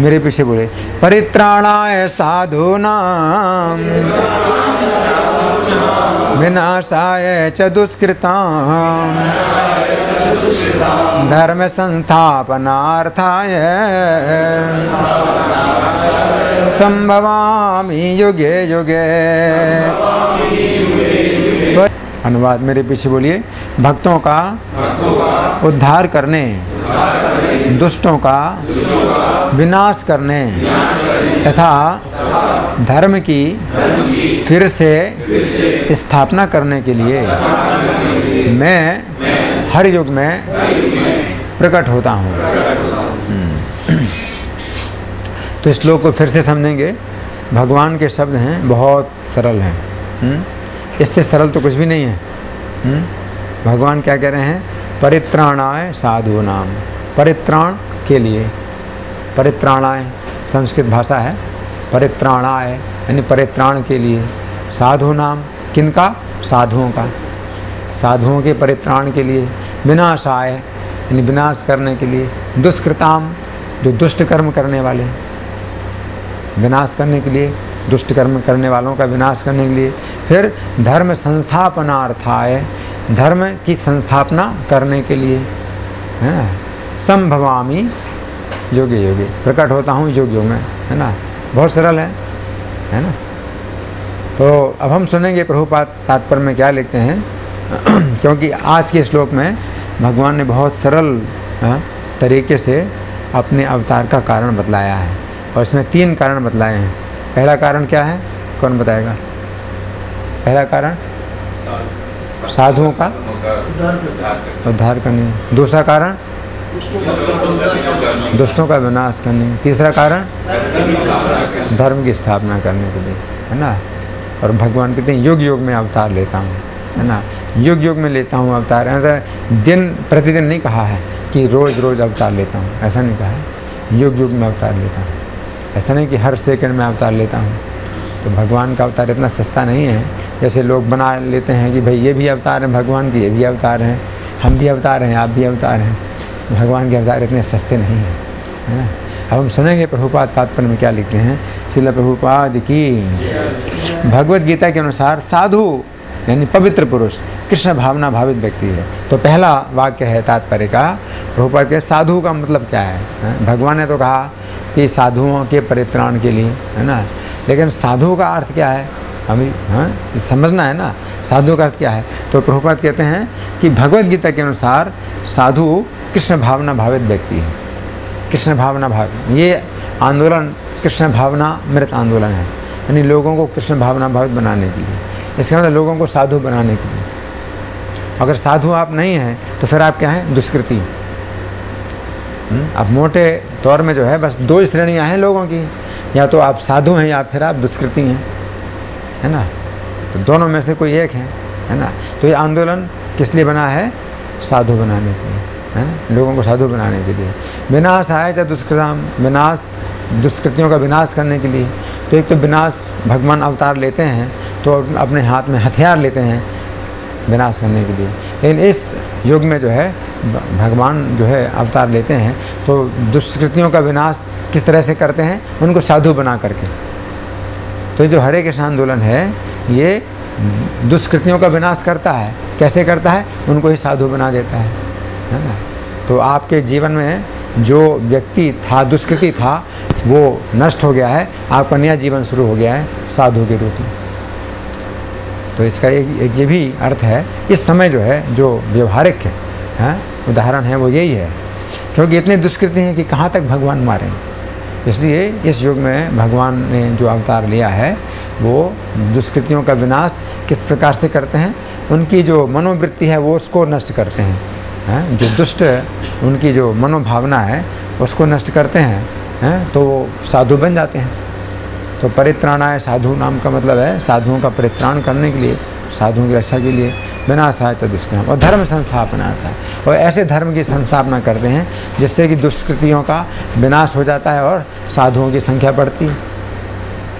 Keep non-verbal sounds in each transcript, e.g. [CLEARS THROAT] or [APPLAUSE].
मेरे पीछे बोले परित्राणाय साधूनाम विनाशाय च दुष्कृताम धर्म संस्थापनार्थाय संभवामि युगे युगे। तो अनुवाद मेरे पीछे बोलिए भक्तों का उद्धार करने, दुष्टों का विनाश करने तथा धर्म की फिर से स्थापना करने के लिए मैं हर युग में प्रकट होता हूँ। तो इस श्लोक को फिर से समझेंगे भगवान के शब्द हैं, बहुत सरल हैं हम्म। इससे सरल तो कुछ भी नहीं है। हम्म। भगवान क्या कह रहे हैं? परित्राणाय साधु नाम। परित्राण के लिए। परित्राणाय संस्कृत भाषा है। परित्राणाय यानी परित्राण के लिए। साधु नाम किनका? साधुओं का। साधुओं के परित्राण के लिए। विनाशाय यानी विनाश करने के लिए। दुष्कृताम जो दुष्ट कर्म करने वाले। विनाश करने के लिए दुष्ट कर्म करने वालों का विनाश करने के लिए। फिर धर्म संस्थापनार्थाय, धर्म की संस्थापना करने के लिए, है ना? संभवामी योगे योगे। प्रकट होता हूँ योग योग में, है ना? बहुत सरल है है ना? तो अब हम सुनेंगे प्रभुपात तात्पर्य में क्या लिखते हैं। [CLEARS THROAT] क्योंकि आज के श्लोक में भगवान ने बहुत सरल तरीके से अपने अवतार का कारण बतलाया है और इसमें तीन कारण बतलाए हैं। पहला कारण क्या है? कौन बताएगा? पहला कारण? साधुओं का उद्धार करने। दूसरा कारण? दुष्टों का विनाश करने। तीसरा कारण? धर्म की स्थापना करने के लिए, है ना? और भगवान कहते हैं युग युग में अवतार लेता हूँ है ना? युग युग में लेता हूँ अवतार दिन प्रतिदिन नहीं कहा है कि रोज़ रोज़ अवतार लेता हूँ। ऐसा नहीं कहा है। युग युग में अवतार लेता हूँ ऐसा नहीं कि हर सेकंड में अवतार लेता हूँ। तो भगवान का अवतार इतना सस्ता नहीं है। जैसे लोग बना लेते हैं कि भाई ये भी अवतार हैं, भगवान के ये भी अवतार हैं, हम भी अवतार हैं, आप भी अवतार हैं। भगवान के अवतार इतने सस्ते नहीं हैं, है ना? अब हम सुनेंगे प्रभुपाद तात्पर्य में क्या लिखते हैं। शिल प्रभुपाद की। भगवत गीता के अनुसार साधु यानी पवित्र पुरुष कृष्ण भावना भावित व्यक्ति है। तो पहला वाक्य है तात्पर्य का प्रभुपाद के साधु का मतलब क्या है, है? भगवान ने तो कहा कि साधुओं के परित्राण के लिए है ना? लेकिन साधु का अर्थ क्या है? हमें हाँ समझना है ना? साधु का अर्थ क्या है? तो प्रभुपाद कहते हैं कि भगवत गीता के अनुसार साधु कृष्ण भावना भावित व्यक्ति है। कृष्ण भावना भाव ये आंदोलन कृष्ण भावना मृत आंदोलन है। यानी लोगों को कृष्ण भावना भावित बनाने के लिए। इसका मतलब लोगों को साधु बनाने के लिए। अगर साधु आप नहीं हैं तो फिर आप क्या हैं? दुष्कृति। हम्म, अब मोटे तौर में जो है बस दो श्रेणियाँ हैं लोगों की। या तो आप साधु हैं या फिर आप दुष्कृति हैं। है ना? तो दोनों में से कोई एक है है ना? तो ये आंदोलन किस लिए बना है? साधु बनाने के लिए। है? ना लोगों को साधु बनाने के लिए। विनाश आए चाहे दुष्कृताम, विनाश, दुष्कृतियों का विनाश करने के लिए। तो एक तो विनाश भगवान अवतार लेते हैं तो अपने हाथ में हथियार लेते हैं विनाश करने के लिए। लेकिन इस युग में जो है, भगवान जो है अवतार लेते हैं तो दुष्कृतियों का विनाश किस तरह से करते हैं? उनको साधु बना करके। तो जो हरे कृष्ण आंदोलन है, ये दुष्कृतियों का विनाश करता है। कैसे करता है? उनको ही साधु बना देता है। है ना? तो आपके जीवन में जो व्यक्ति था दुष्कृति था वो नष्ट हो गया है। आपका नया जीवन शुरू हो गया है साधु के रूप में। तो इसका एक, एक ये भी अर्थ है इस समय जो है जो व्यवहारिक है, है उदाहरण है वो यही है। क्योंकि इतने दुष्कृति हैं कि कहाँ तक भगवान मारें? इसलिए इस युग में भगवान ने जो अवतार लिया है वो दुष्कृतियों का विनाश किस प्रकार से करते हैं? उनकी जो मनोवृत्ति है वो उसको नष्ट करते हैं। हैं जो दुष्ट उनकी जो मनोभावना है उसको नष्ट करते हैं हैं तो वो साधु बन जाते हैं। तो परित्राणाय साधु नाम का मतलब है साधुओं का परित्राण करने के लिए साधुओं की रक्षा के लिए बिना सहायता दुष्कृत और धर्म संस्थापना आता है। और ऐसे धर्म की संस्थापना करते हैं जिससे कि दुष्कृतियों का विनाश हो जाता है और साधुओं की संख्या बढ़ती है।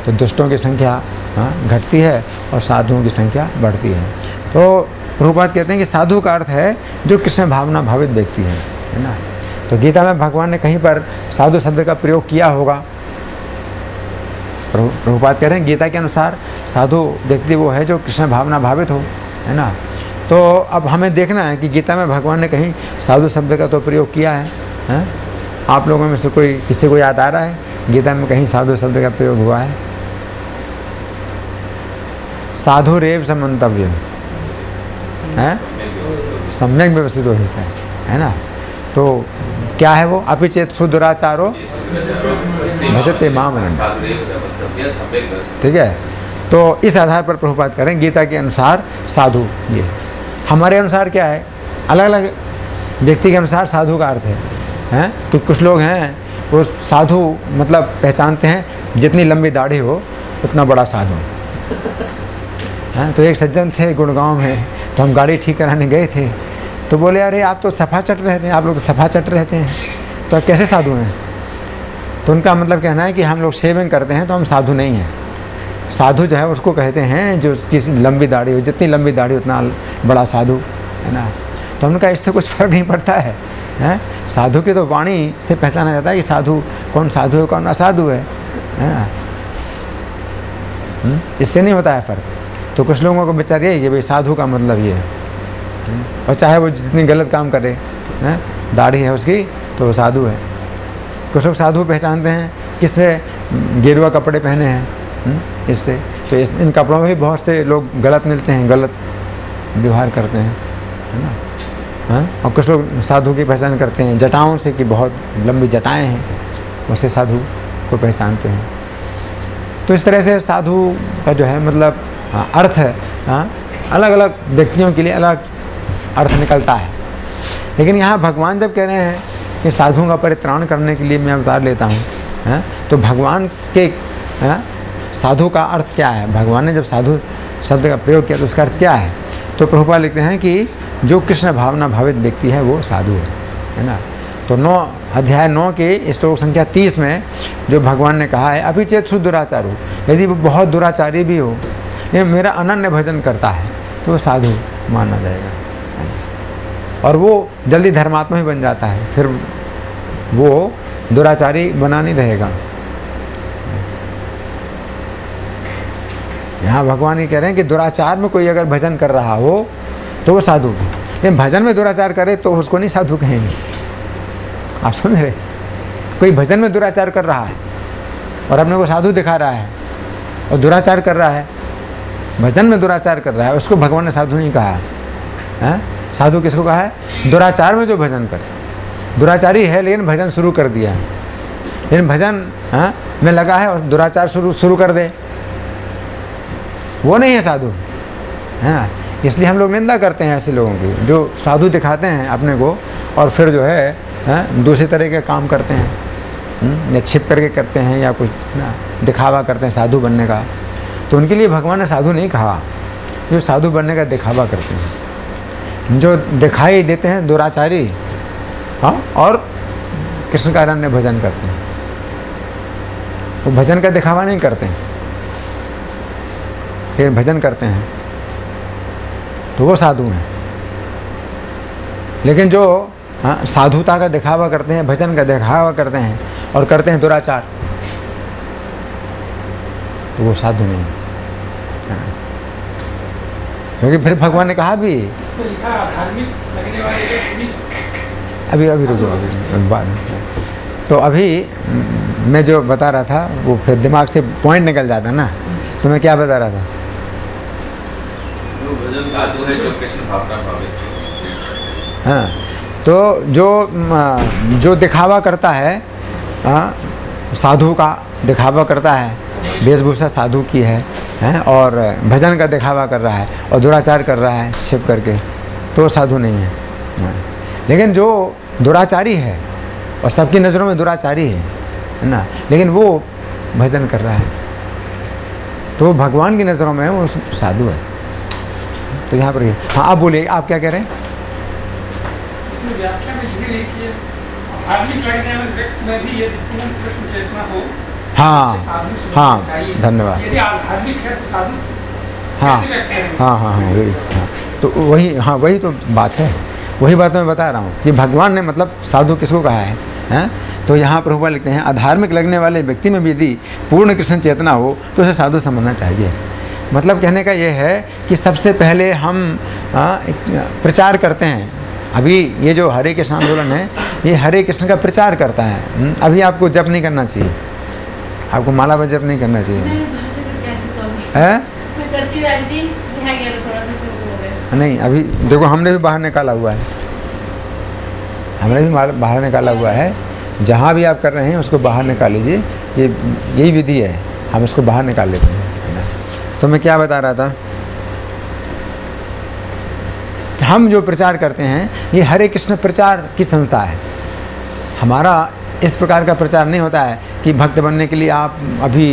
तो दुष्टों की संख्या हाँ, घटती है और साधुओं की संख्या बढ़ती है। तो रूपात कहते हैं कि साधु का अर्थ है जो कृष्ण भावना भावित व्यक्ति है है ना? तो गीता में भगवान ने कहीं पर साधु शब्द का प्रयोग किया होगा। प्रभुपात कह रहे हैं गीता के अनुसार साधु व्यक्ति वो है जो कृष्ण भावना भावित हो है ना? तो अब हमें देखना है कि गीता में भगवान ने कहीं साधु शब्द का तो प्रयोग किया है, है? आप लोगों में से कोई किसी को याद आ रहा है? गीता में कहीं साधु शब्द का प्रयोग हुआ है। साधु रेव समन्तव्य है? सम्यक व्यवस्थित हो है है ना? तो क्या है वो? अभी अपिचेत सुदुराचारो भजते माम ठीक है? तो इस आधार पर प्रभुपात करें, गीता के अनुसार साधु ये। हमारे अनुसार क्या है? अलग अलग व्यक्ति के अनुसार साधु का अर्थ है, हैं? तो कुछ लोग हैं, वो साधु मतलब पहचानते हैं, जितनी लंबी दाढ़ी हो, उतना बड़ा साधु। हैं तो एक सज्जन थे, गुड़गांव में तो हम गाड़ी ठीक कराने गए थे। तो बोले, अरे, आप तो सफ़ा चट रहे थे, आप लोग तो सफ़ा चट रहे थे। तो आप कैसे साधु हैं? तो उनका मतलब कहना है कि हम लोग शेविंग करते हैं तो हम साधु नहीं हैं। साधु जो है, उसको कहते हैं, जो किसी लंबी दाढ़ी हो जितनी लंबी दाढ़ी, उतना बड़ा साधु, है ना? तो हमने कहा, इससे कुछ फ़र्क नहीं पड़ता है, हैं? साधु की तो वाणी से पहचाना जाता है कि साधु, कौन साधु है, कौन असाधु है है ना? हम्म? इससे नहीं होता है फ़र्क। तो कुछ लोगों को विचार ये भाई साधु का मतलब ये है? और चाहे वो जितनी गलत काम करे, हैं, दाढ़ी है उसकी तो साधु है कुछ लोग साधु पहचानते हैं, किससे गेरुआ कपड़े पहने हैं हम्म? इससे तो इस, इन कपड़ों में भी बहुत से लोग गलत मिलते हैं, गलत व्यवहार करते हैं, है ना हाँ और कुछ लोग साधु की पहचान करते हैं, जटाओं से कि बहुत लंबी जटाएँ हैं उससे साधु को पहचानते हैं तो इस तरह से साधु का जो है मतलब अर्थ है हाँ अलग अलग व्यक्तियों के लिए अलग अर्थ निकलता है। लेकिन यहाँ भगवान जब कह रहे हैं कि साधुओं का परित्राण करने के लिए मैं अवतार लेता हूँ हाँ तो भगवान के हाँ साधु का अर्थ क्या है? भगवान ने जब साधु शब्द का प्रयोग किया तो उसका अर्थ क्या है? तो प्रभुपा लिखते हैं कि जो कृष्ण भावना भावित व्यक्ति है वो साधु है है ना? तो नौ अध्याय नौ के श्लोक संख्या तीस में जो भगवान ने कहा है अभी चेत दुराचारू, यदि वो बहुत दुराचारी भी हो ये मेरा अनन्य भजन करता है तो वो साधु माना जाएगा। और वो जल्दी धर्मात्मा ही बन जाता है, फिर वो दुराचारी बना नहीं रहेगा। यहाँ भगवान ये कह रहे हैं कि दुराचार में कोई अगर भजन कर रहा हो तो वो साधु। लेकिन भजन में दुराचार करे तो उसको नहीं साधु कहेंगे। आप समझ रहे कोई भजन में दुराचार कर रहा है, और अपने को साधु दिखा रहा है, और दुराचार कर रहा है भजन में दुराचार कर रहा है उसको भगवान ने साधु नहीं कहा। है? साधु किसको कहा है? दुराचार में जो भजन करे। दुराचारी है लेकिन भजन शुरू कर दिया। लेकिन भजन हाँ में लगा है और दुराचार शुरू शुरू कर दे। वो नहीं है साधु। है? ना इसलिए हम लोग निंदा करते हैं ऐसे लोगों की जो साधु दिखाते हैं अपने को और फिर जो है, है दूसरे तरह के काम करते हैं। हम्म, या छिप करके करते हैं या कुछ ना दिखावा करते हैं साधु बनने का। तो उनके लिए भगवान ने साधु नहीं कहा। जो साधु बनने का दिखावा करते हैं। जो दिखाई देते हैं, दुराचारी हाँ और कृष्ण का अरण्य भजन करते हैं। वो भजन का दिखावा नहीं करते हैं। फिर भजन करते हैं। तो वो साधु हैं। लेकिन जो हाँ साधुता का दिखावा करते हैं, भजन का दिखावा करते हैं और करते हैं दुराचार तो वो साधु नहीं क्योंकि फिर भगवान ने कहा भी। अभी अभी रुको अभी बाद तो अभी मैं जो बता रहा था वो फिर दिमाग से पॉइंट निकल जाता ना। तो मैं क्या बता रहा था? हाँ तो जो जो दिखावा करता है हाँ साधु का दिखावा करता है वेशभूषा साधु की है हैं और भजन का दिखावा कर रहा है और दुराचार कर रहा है छिप करके। तो साधु नहीं है। हाँ। लेकिन जो दुराचारी है और सबकी नज़रों में दुराचारी है ना? लेकिन वो भजन कर रहा है। तो भगवान की नज़रों में वो साधु है। तो यहाँ पर हाँ आप बोलिए, आप क्या कह रहे हैं? हाँ हाँ हाँ धन्यवाद। हाँ हाँ हाँ? हाँ वही हाँ। तो वही हाँ वही तो बात है। वही बात मैं बता रहा हूँ कि भगवान ने मतलब साधु किसको कहा है हैं? तो यहाँ प्रभुपा लिखते हैं अधार्मिक लगने वाले व्यक्ति में भी यदि पूर्ण कृष्ण चेतना हो तो उसे साधु समझना चाहिए। मतलब कहने का ये है कि सबसे पहले हम आ, प्रचार करते हैं। अभी ये जो हरे कृष्ण आंदोलन है ये हरे कृष्ण का प्रचार करता है। अभी आपको जप नहीं करना चाहिए। आपको माला जप नहीं करना चाहिए। है। नहीं अभी देखो हमने भी बाहर निकाला हुआ है। हमने भी बाहर निकाला हुआ है। जहाँ भी आप कर रहे हैं उसको बाहर निकाल लीजिए ये यही विधि है। हम उसको बाहर निकाल लेते हैं। तो मैं क्या बता रहा था? हम जो प्रचार करते हैं ये हरे कृष्ण प्रचार की संस्था है। हमारा इस प्रकार का प्रचार नहीं होता है कि भक्त बनने के लिए आप अभी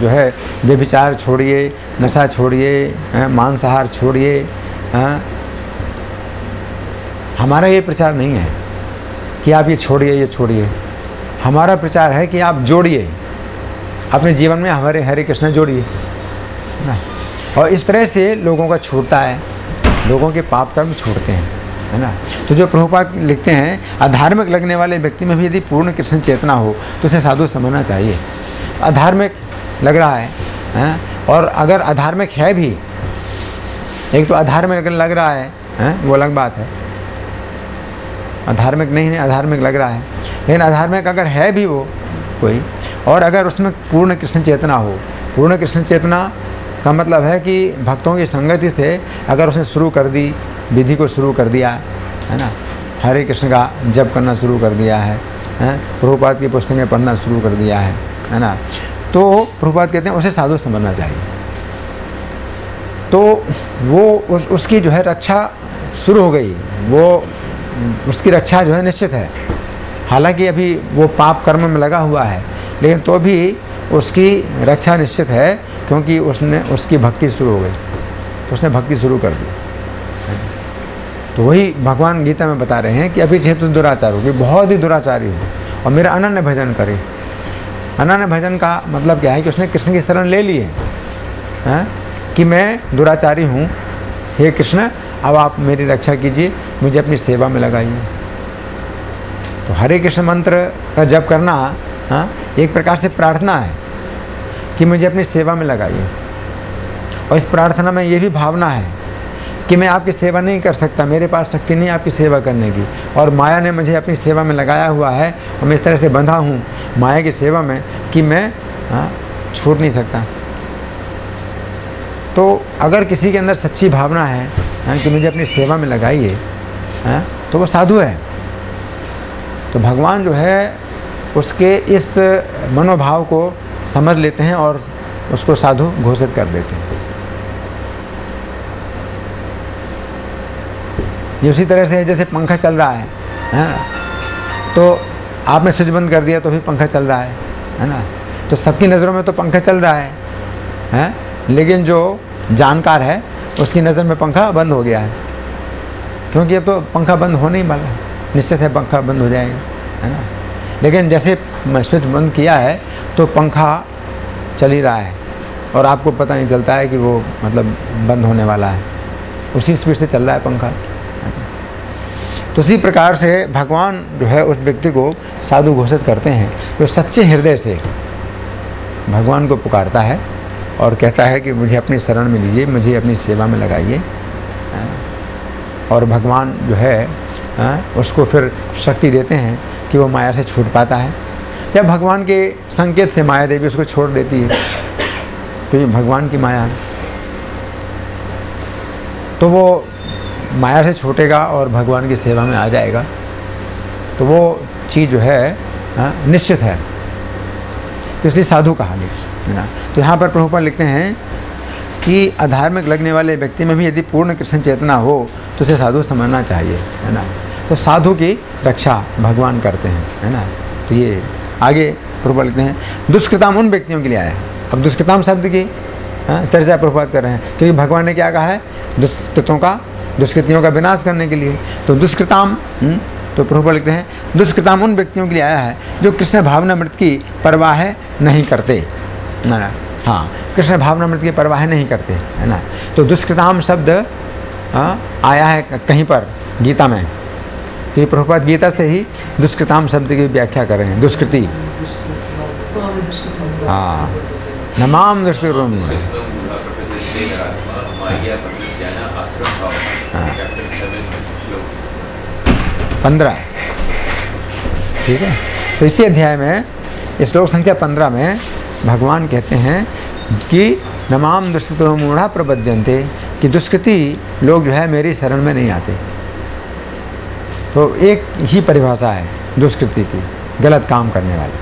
जो है, व्यभिचार छोड़िए, नशा छोड़िए मांसाहार छोड़िए हमारा ये प्रचार नहीं है कि आप ये छोड़िए ये छोड़िए। हमारा प्रचार है कि आप जोड़िए। अपने जीवन में हमारे हरे कृष्ण जोड़िए। और इस तरह से लोगों का छूटता है। लोगों के पाप कर्म छूटते हैं। है ना तो जो प्रभुपात लिखते हैं अधार्मिक लगने वाले व्यक्ति में भी यदि पूर्ण कृष्ण चेतना हो तो उसे साधु समझना चाहिए अधार्मिक लग रहा है, है? और अगर अधार्मिक है भी एक तो अधार्मिक लग रहा है, है? वो अलग बात है अधार्मिक नहीं है अधार्मिक लग रहा है लेकिन अधार्मिक अगर है भी वो कोई और अगर उसमें पूर्ण कृष्ण चेतना हो पूर्ण कृष्ण चेतना का मतलब है कि भक्तों की संगति से अगर उसने शुरू कर दी विधि को शुरू कर दिया है ना? हरे कृष्ण का जप करना शुरू कर दिया है प्रभुपात की पुस्तकें पढ़ना शुरू कर दिया है है ना? तो प्रभुपात कहते हैं उसे साधु समझना चाहिए। तो वो उस, उसकी जो है रक्षा शुरू हो गई। वो उसकी रक्षा जो है निश्चित है। हालाँकि अभी वो पाप कर्म में लगा हुआ है लेकिन तो भी उसकी रक्षा निश्चित है, क्योंकि उसने, उसकी भक्ति शुरू हो गई। तो उसने भक्ति शुरू कर दी। तो वही भगवान गीता में बता रहे हैं कि अभी जेतु दुराचार हो होगी बहुत ही दुराचारी हो और मेरा अनन्य भजन करे। अनन्य भजन का मतलब क्या है कि उसने कृष्ण की शरण ले ली है? कि मैं दुराचारी हूँ। हे कृष्ण, अब आप मेरी रक्षा कीजिए, मुझे अपनी सेवा में लगाइए। तो हरे कृष्ण मंत्र का जप करना हाँ एक प्रकार से प्रार्थना है। कि मुझे अपनी सेवा में लगाइए। और इस प्रार्थना में ये भी भावना है कि मैं आपकी सेवा नहीं कर सकता मेरे पास शक्ति नहीं आपकी सेवा करने की। और माया ने मुझे अपनी सेवा में लगाया हुआ है और मैं इस तरह से बंधा हूँ माया की सेवा में कि मैं छूट नहीं सकता। तो अगर किसी के अंदर सच्ची भावना है हाँ, कि मुझे अपनी सेवा में लगाइए तो वो साधु है। तो भगवान जो है उसके इस मनोभाव को समझ लेते हैं और उसको साधु घोषित कर देते हैं। ये उसी तरह से है, जैसे पंखा चल रहा है, हैं तो आपने स्विच बंद कर दिया तो भी पंखा चल रहा है है ना? तो सबकी नज़रों में तो पंखा चल रहा है, हैं? लेकिन जो जानकार है, उसकी नज़र में पंखा बंद हो गया है। क्योंकि अब तो पंखा बंद होने ही वाला है। निश्चित है पंखा बंद हो जाएगा, है ना? लेकिन जैसे स्विच बंद किया है तो पंखा चल ही रहा है और आपको पता नहीं चलता है कि वो मतलब बंद होने वाला है। उसी स्पीड से चल रहा है पंखा। तो उसी प्रकार से भगवान जो है उस व्यक्ति को साधु घोषित करते हैं, जो सच्चे हृदय से भगवान को पुकारता है और कहता है कि मुझे अपनी शरण में लीजिए, मुझे अपनी सेवा में लगाइए। और भगवान जो है उसको फिर शक्ति देते हैं कि वो माया से छूट पाता है। या भगवान के संकेत से माया देवी उसको छोड़ देती है तो ये भगवान की माया है। तो वो माया से छूटेगा और भगवान की सेवा में आ जाएगा। तो वो चीज़ जो है हाँ, निश्चित है। तो इसलिए साधु कहा गया है ना? तो यहाँ पर प्रभुपाल लिखते हैं कि अधार्मिक लगने वाले व्यक्ति में भी यदि पूर्ण कृष्ण चेतना हो तो उसे साधु समझना चाहिए है ना? तो साधु की रक्षा भगवान करते हैं है ना? तो ये आगे प्रभुपाल लिखते हैं दुष्कृताम उन व्यक्तियों के लिए आया है। अब दुष्कृताम शब्द की हाँ, चर्चा प्रभुपात कर रहे हैं क्योंकि भगवान ने क्या कहा है? दुष्कृतों का दुष्कृतियों का विनाश करने के लिए। तो दुष्कृताम हम्म, तो प्रभु लिखते हैं दुष्कृताम उन व्यक्तियों के लिए आया है जो कृष्ण भावना मृत की परवाह नहीं करते ना? हाँ कृष्ण भावना मृत की परवाह नहीं करते है ना? तो दुष्कृताम शब्द हाँ, आया है कहीं पर गीता में। तो ये प्रभुपाद गीता से ही दुष्कृताम शब्द की व्याख्या कर रहे हैं, दुष्कृति। हाँ। नमाम दुष्कृतम। पंद्रह। ठीक है? तो इसी अध्याय में श्लोक संख्या पंद्रह में भगवान कहते हैं कि नमाम दुष्कृतो मूढ़ा प्रबद्यंते कि दुष्कृति लोग जो है मेरी शरण में नहीं आते। तो एक ही परिभाषा है दुष्कृति की गलत काम करने वाला।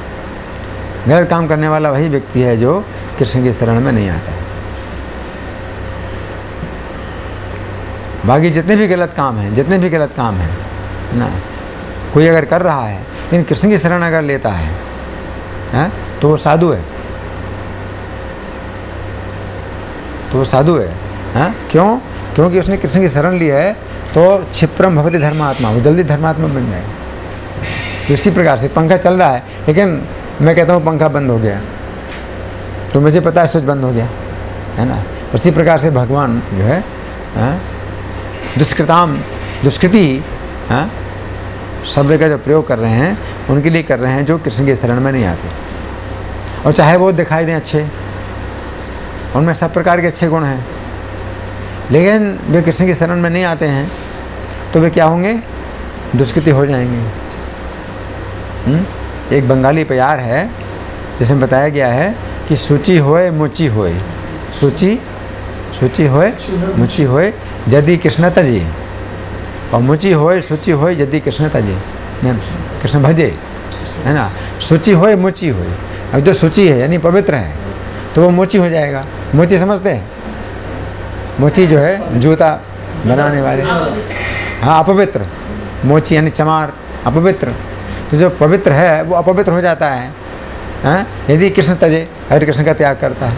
गलत काम करने वाला वही व्यक्ति है जो कृष्ण के शरण में नहीं आता है। बाकी जितने भी गलत काम हैं जितने भी गलत काम हैं ना कोई अगर कर रहा है लेकिन कृष्ण की शरण अगर लेता है, है तो वो साधु है। तो वो साधु है, है? क्यों? क्योंकि उसने कृष्ण की शरण ली है तो क्षिप्रम भगवती धर्मात्मा, वो जल्दी धर्मात्मा बन जाएगा तो इसी प्रकार से पंखा चल रहा है, लेकिन मैं कहता हूँ पंखा बंद हो गया। तो मुझे पता है स्विच बंद हो गया, है ना? उसी प्रकार से भगवान जो है दुष्कृताम, दुष्कृति शब्द का जो प्रयोग कर रहे हैं, उनके लिए कर रहे हैं जो कृष्ण के शरण में नहीं आते। और चाहे वो दिखाई दें अच्छे, उनमें सब प्रकार के अच्छे गुण हैं। लेकिन वे कृष्ण के शरण में नहीं आते हैं तो वे क्या होंगे? दुष्कृति हो जाएँगे। हुँ? हम्म? एक बंगाली प्यार है जिसमें बताया गया है कि सूची होए, मुची होए। सूची? सूची होए, मुची होए, यदि कृष्ण तजी। और मुची होए, सूची होए, यदि कृष्ण तजी। कृष्ण भजे, है ना? सूची होए, मुची होए। अब जो सूची है, यानी पवित्र है तो वो मोची हो जाएगा। मोची समझते हैं? मोची जो है, जूता बनाने वाले। हाँ अपवित्र। मोची यानी चमार, अपवित्र। तो जो पवित्र है, वो अपवित्र हो जाता है। हाँ? यदि कृष्ण तजे, हरे कृष्ण का त्याग करता है,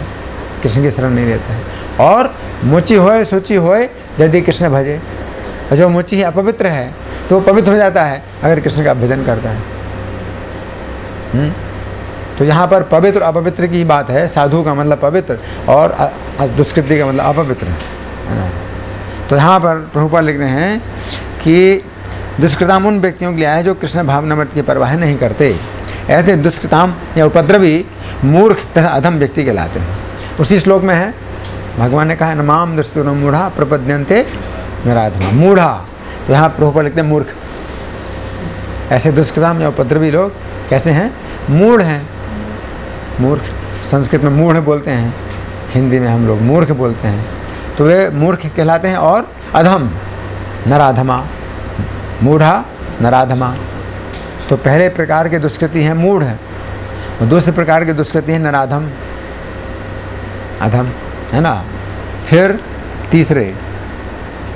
कृष्ण की शरण नहीं लेता है। और मोची होए, सूची होए, यदि कृष्ण भजे। और जो मोची ही, अपवित्र है तो वो पवित्र हो जाता है, अगर कृष्ण का भजन करता है। हुँ? तो यहाँ पर पवित्र अपवित्र की बात है, साधु का मतलब पवित्र और दुष्कृति का मतलब अपवित्र, है ना? तो यहाँ पर प्रभुपाल लिख रहे हैं कि दुष्कृताम उन व्यक्तियों के लिए आए जो कृष्ण भावनामृत की परवाह नहीं करते। ऐसे दुष्कृताम या उपद्रवी मूर्ख तथा अधम व्यक्ति कहलाते हैं। उसी श्लोक में है, भगवान ने कहा नमाम दुष्कृत मूढ़ा प्रपद्यंते निराधमा। मूढ़ा तो यहाँ प्रभुपाल लिखते हैं, मूर्ख। ऐसे दुष्कृताम या उपद्रवी लोग कैसे हैं? मूढ़ हैं। मूर्ख, संस्कृत में मूढ़ बोलते हैं, हिंदी में हम लोग मूर्ख बोलते हैं। तो वे मूर्ख कहलाते हैं और अधम, नराधमा, मूढ़ा, नराधमा। तो पहले प्रकार के दुष्कृति हैं मूढ़ है और दूसरे प्रकार की दुष्कृति है नराधम, अधम, है ना? फिर तीसरे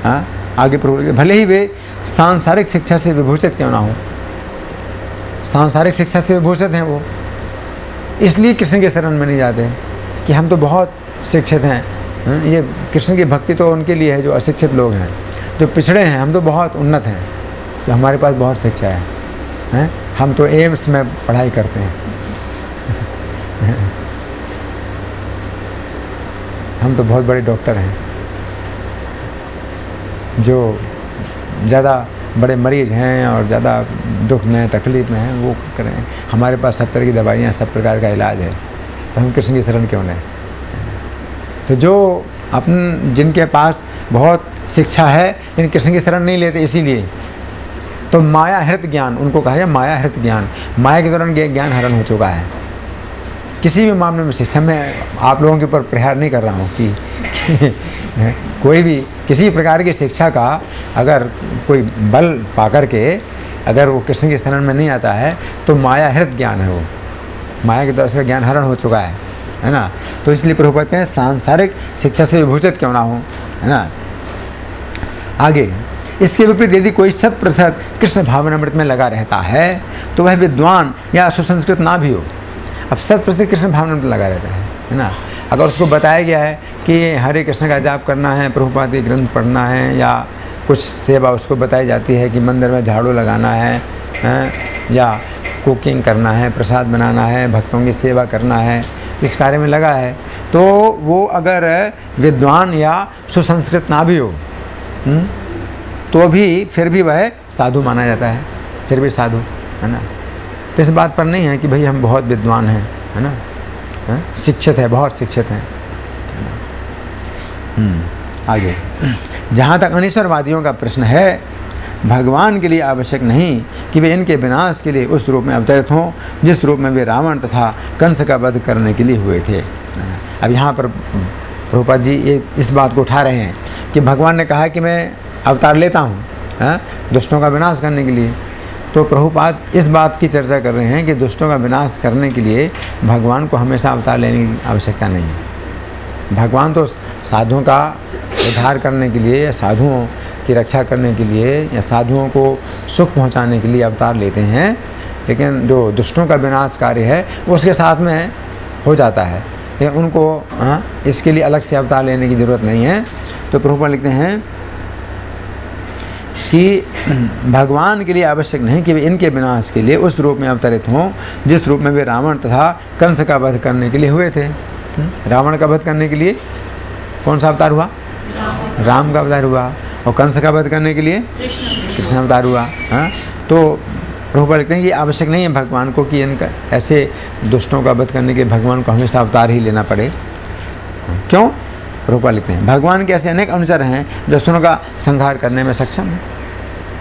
हाँ आगे प्रभु भले ही वे सांसारिक शिक्षा से विभूषित क्यों ना हो, सांसारिक शिक्षा से विभूषित हैं वो। इसलिए कृष्ण के शरण में नहीं जाते कि हम तो बहुत शिक्षित हैं। हम्म, ये कृष्ण की भक्ति तो उनके लिए है जो अशिक्षित लोग हैं जो पिछड़े हैं हम तो बहुत उन्नत हैं तो हमारे पास बहुत शिक्षा है। हैं? हम तो एम्स में पढ़ाई करते हैं। [LAUGHS] हम तो बहुत बड़े डॉक्टर हैं जो ज़्यादा बड़े मरीज़ हैं और ज़्यादा दुख में तकलीफ़ में हैं वो करें। हमारे पास सब तरह की दवाइयाँ सब प्रकार का इलाज है। तो हम कृष्ण की शरण क्यों लें? तो जो अपन जिनके पास बहुत शिक्षा है लेकिन कृष्ण की शरण नहीं लेते इसीलिए। तो माया हृत ज्ञान उनको कहा जाए माया हृत ज्ञान। माया के दौरान ज्ञान हरण हो चुका है। किसी भी मामले में शिक्षा में आप लोगों के ऊपर प्रहार नहीं कर रहा हूँ कि, कि कोई भी किसी प्रकार की शिक्षा का अगर कोई बल पा कर के अगर वो कृष्ण के शरण में नहीं आता है तो माया हृत ज्ञान है वो। माया के द्वारा से ज्ञान हरण हो चुका है है ना? तो इसलिए प्रभु कहते हैं, सांसारिक शिक्षा से विभूषित क्यों ना हो, है ना? आगे, इसके विपरीत यदि कोई शत प्रतिशत कृष्ण भावनामृत में लगा रहता है तो वह विद्वान या सुसंस्कृत ना भी हो। अब शत प्रतिशत कृष्ण भावनामृत लगा रहता है है ना? अगर उसको बताया गया है कि हरे कृष्ण का जाप करना है प्रभुपाद के ग्रंथ पढ़ना है या कुछ सेवा उसको बताई जाती है कि मंदिर में झाड़ू लगाना है, है या कुकिंग करना है प्रसाद बनाना है भक्तों की सेवा करना है इस कार्य में लगा है तो वो अगर विद्वान या सुसंस्कृत ना भी हो? हम्म, तो भी फिर भी वह साधु माना जाता है फिर भी साधु है ना तो इस बात पर नहीं है कि भाई हम बहुत विद्वान हैं है ना शिक्षित है बहुत शिक्षित हैं। हम्म, आगे। जहाँ तक अनिश्वरवादियों का प्रश्न है भगवान के लिए आवश्यक नहीं कि वे इनके विनाश के लिए उस रूप में अवतरित हों जिस रूप में वे रावण तथा कंस का वध करने के लिए हुए थे। अब यहाँ पर प्रभुपाद जी ये इस बात को उठा रहे हैं कि भगवान ने कहा कि मैं अवतार लेता हूँ हाँ, दुष्टों का विनाश करने के लिए। तो प्रभुपाद इस बात की चर्चा कर रहे हैं कि दुष्टों का विनाश करने के लिए भगवान को हमेशा अवतार लेने की आवश्यकता नहीं है। भगवान तो साधुओं का उद्धार करने के लिए या साधुओं की रक्षा करने के लिए या साधुओं को सुख पहुँचाने के लिए अवतार लेते हैं, लेकिन जो दुष्टों का विनाश कार्य है, वो उसके साथ में हो जाता है। उनको हाँ इसके लिए अलग से अवतार लेने की ज़रूरत नहीं है। तो प्रभुपा लिखते हैं कि भगवान के लिए आवश्यक नहीं कि वे इनके विनाश के लिए उस रूप में अवतरित हों, जिस रूप में वे रावण तथा कंस का वध करने के लिए हुए थे। रावण का वध करने के लिए कौन सा अवतार हुआ? राम का अवतार हुआ। और कंस का वध करने के लिए कृष्ण अवतार हुआ। हाँ? तो प्रभुपा लिखते हैं कि आवश्यक नहीं है भगवान को कि इनका ऐसे दुष्टों का वध करने के लिए भगवान को हमेशा अवतार ही लेना पड़े। क्यों? प्रभुपा लिखते हैं, भगवान के ऐसे अनेक अनुचर हैं जो सुनों का संहार करने में सक्षम हैं।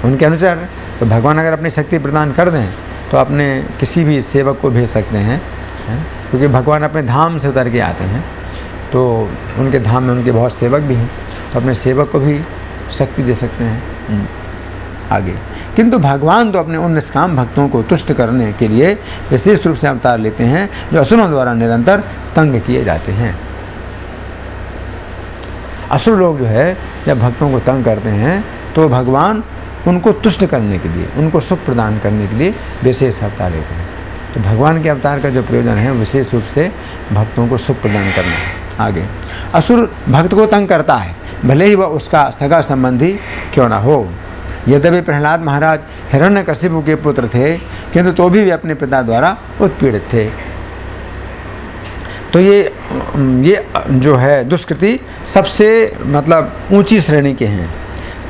उनके अनुसार तो भगवान अगर अपनी शक्ति प्रदान कर दें तो अपने किसी भी सेवक को भेज सकते हैं क्योंकि भगवान अपने धाम से उतर के आते हैं तो उनके धाम में उनके बहुत सेवक भी हैं तो अपने सेवक को भी शक्ति दे सकते हैं हम्म, आगे। किंतु भगवान तो अपने उन निष्काम भक्तों को तुष्ट करने के लिए विशेष रूप से अवतार लेते हैं जो असुरों द्वारा निरंतर तंग किए जाते हैं। असुर लोग जो है जब भक्तों को तंग करते हैं तो भगवान उनको तुष्ट करने के लिए, उनको सुख प्रदान करने के लिए विशेष अवतार लेते हैं। तो भगवान के अवतार का जो प्रयोजन है, विशेष रूप से भक्तों को सुख प्रदान करना है। आगे, असुर भक्त को तंग करता है, भले ही वह उसका सगा संबंधी क्यों ना हो। यद्यपि प्रहलाद महाराज हिरण्य कश्यपु के पुत्र थे, किंतु तो भी वे अपने पिता द्वारा उत्पीड़ित थे। तो ये ये जो है दुष्कृति सबसे मतलब ऊँची श्रेणी के हैं।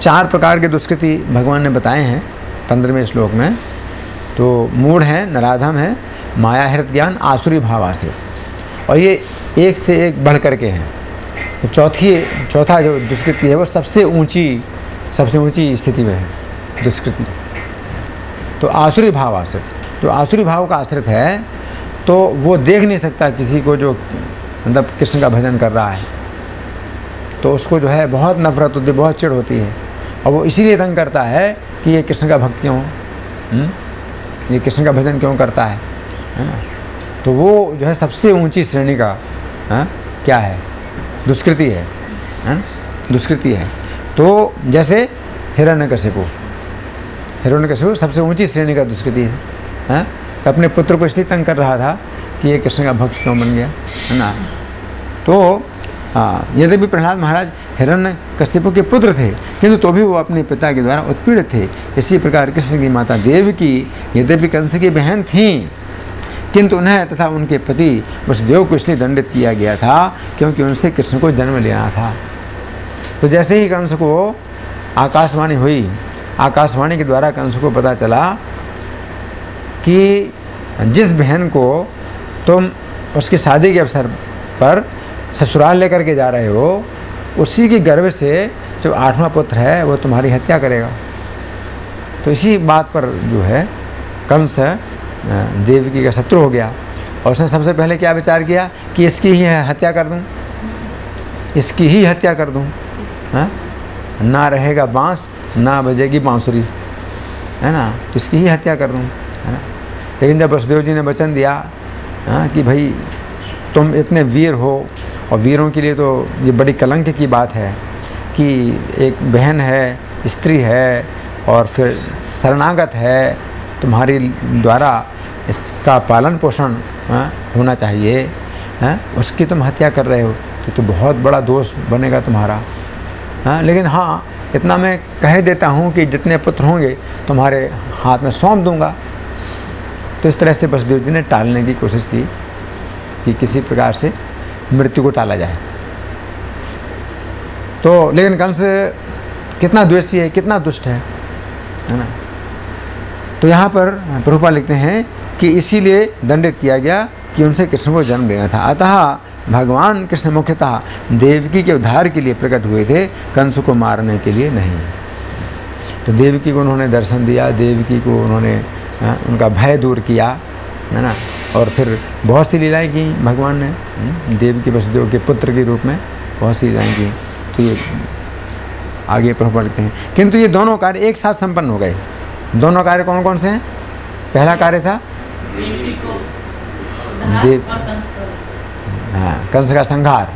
चार प्रकार के दुष्कृति भगवान ने बताए हैं पंद्रहवें श्लोक में। तो मूढ़ है, नराधम है माया हृत ज्ञान, आसुरी भावाश्रित और ये एक से एक बढ़ कर के हैं। तो चौथी, चौथा जो दुष्कृति है, वो सबसे ऊँची सबसे ऊँची स्थिति में है, दुष्कृति। तो आसुरी भाव आश्रित। जो आसुरी भाव का आश्रित है तो वो देख नहीं सकता किसी को जो मतलब कृष्ण का भजन कर रहा है। तो उसको जो है, बहुत नफरत होती है, बहुत चिड़ होती है। और वो इसीलिए तंग करता है कि ये कृष्ण का भक्त क्यों? हम्म? ये कृष्ण का भजन क्यों करता है? है ना? तो वो जो है सबसे ऊँची श्रेणी का है? हाँ, क्या है? दुष्कृति है है दुष्कृति है। तो जैसे हिरण्य कश्यपु हिरण्य कश्यपु सबसे ऊँची श्रेणी का दुष्कृति है हैं? अपने पुत्र को इसलिए तंग कर रहा था कि ये कृष्ण का भक्त क्यों बन गया है ना? तो यदि भी प्रहलाद महाराज हिरण्य कश्यपु के पुत्र थे, किंतु तो भी वो अपने पिता के द्वारा उत्पीड़ित थे। इसी प्रकार कृष्ण की माता देव की, यद्यपि कंस की बहन थी, किंतु उन्हें तथा उनके पति वसुदेव को इसलिए दंडित किया गया था, क्योंकि उनसे कृष्ण को जन्म लेना था। तो जैसे ही कंस को आकाशवाणी हुई, आकाशवाणी के द्वारा कंस को पता चला कि जिस बहन को तुम उसकी शादी के अवसर पर ससुराल लेकर के जा रहे हो उसी के गर्व से जो आठवां पुत्र है, वो तुम्हारी हत्या करेगा। तो इसी बात पर जो है, कंस देवकी का शत्रु हो गया। और उसने सबसे पहले क्या विचार किया कि इसकी ही, हत्या कर दूँ? इसकी ही हत्या कर दूँ? हाँ? ना रहेगा बाँस, ना बजेगी बांसुरी। है ना? तो इसकी ही हत्या कर दूँ, है ना? लेकिन जब वसुदेव जी ने वचन दिया हाँ कि भाई तुम इतने वीर हो और वीरों के लिए तो ये बड़ी कलंक की बात है कि एक बहन है स्त्री है और फिर शरणागत है तुम्हारी द्वारा इसका पालन पोषण हाँ, होना चाहिए हैं हाँ, उसकी तुम हत्या कर रहे हो तो, तो बहुत बड़ा दोष बनेगा तुम्हारा हाँ लेकिन हाँ इतना मैं कह देता हूँ कि जितने पुत्र होंगे तुम्हारे हाथ में सौंप दूँगा। तो इस तरह से बसदेव जी ने टालने की कोशिश की कि किसी प्रकार से मृत्यु को टाला जाए। तो लेकिन कंस कितना द्वेषी है, कितना दुष्ट है है ना? तो यहाँ पर प्रभुपा लिखते हैं कि इसीलिए दंडित किया गया कि उनसे कृष्ण को जन्म लेना था। अतः भगवान कृष्ण मुख्यतः देवकी के उद्धार के लिए प्रकट हुए थे, कंस को मारने के लिए नहीं। तो देवकी को उन्होंने दर्शन दिया, देवकी को उन्होंने उनका भय दूर किया। है ना? और फिर बहुत सी लीलाएँ की भगवान ने हम्म, देव के वसुदेव के पुत्र के रूप में बहुत सी लीलाएँ की। तो ये आगे प्रभु लिखते हैं। किंतु ये दोनों कार्य एक साथ संपन्न हो गए। दोनों कार्य कौन कौन से हैं? पहला कार्य था? देव। हाँ कंस का संहार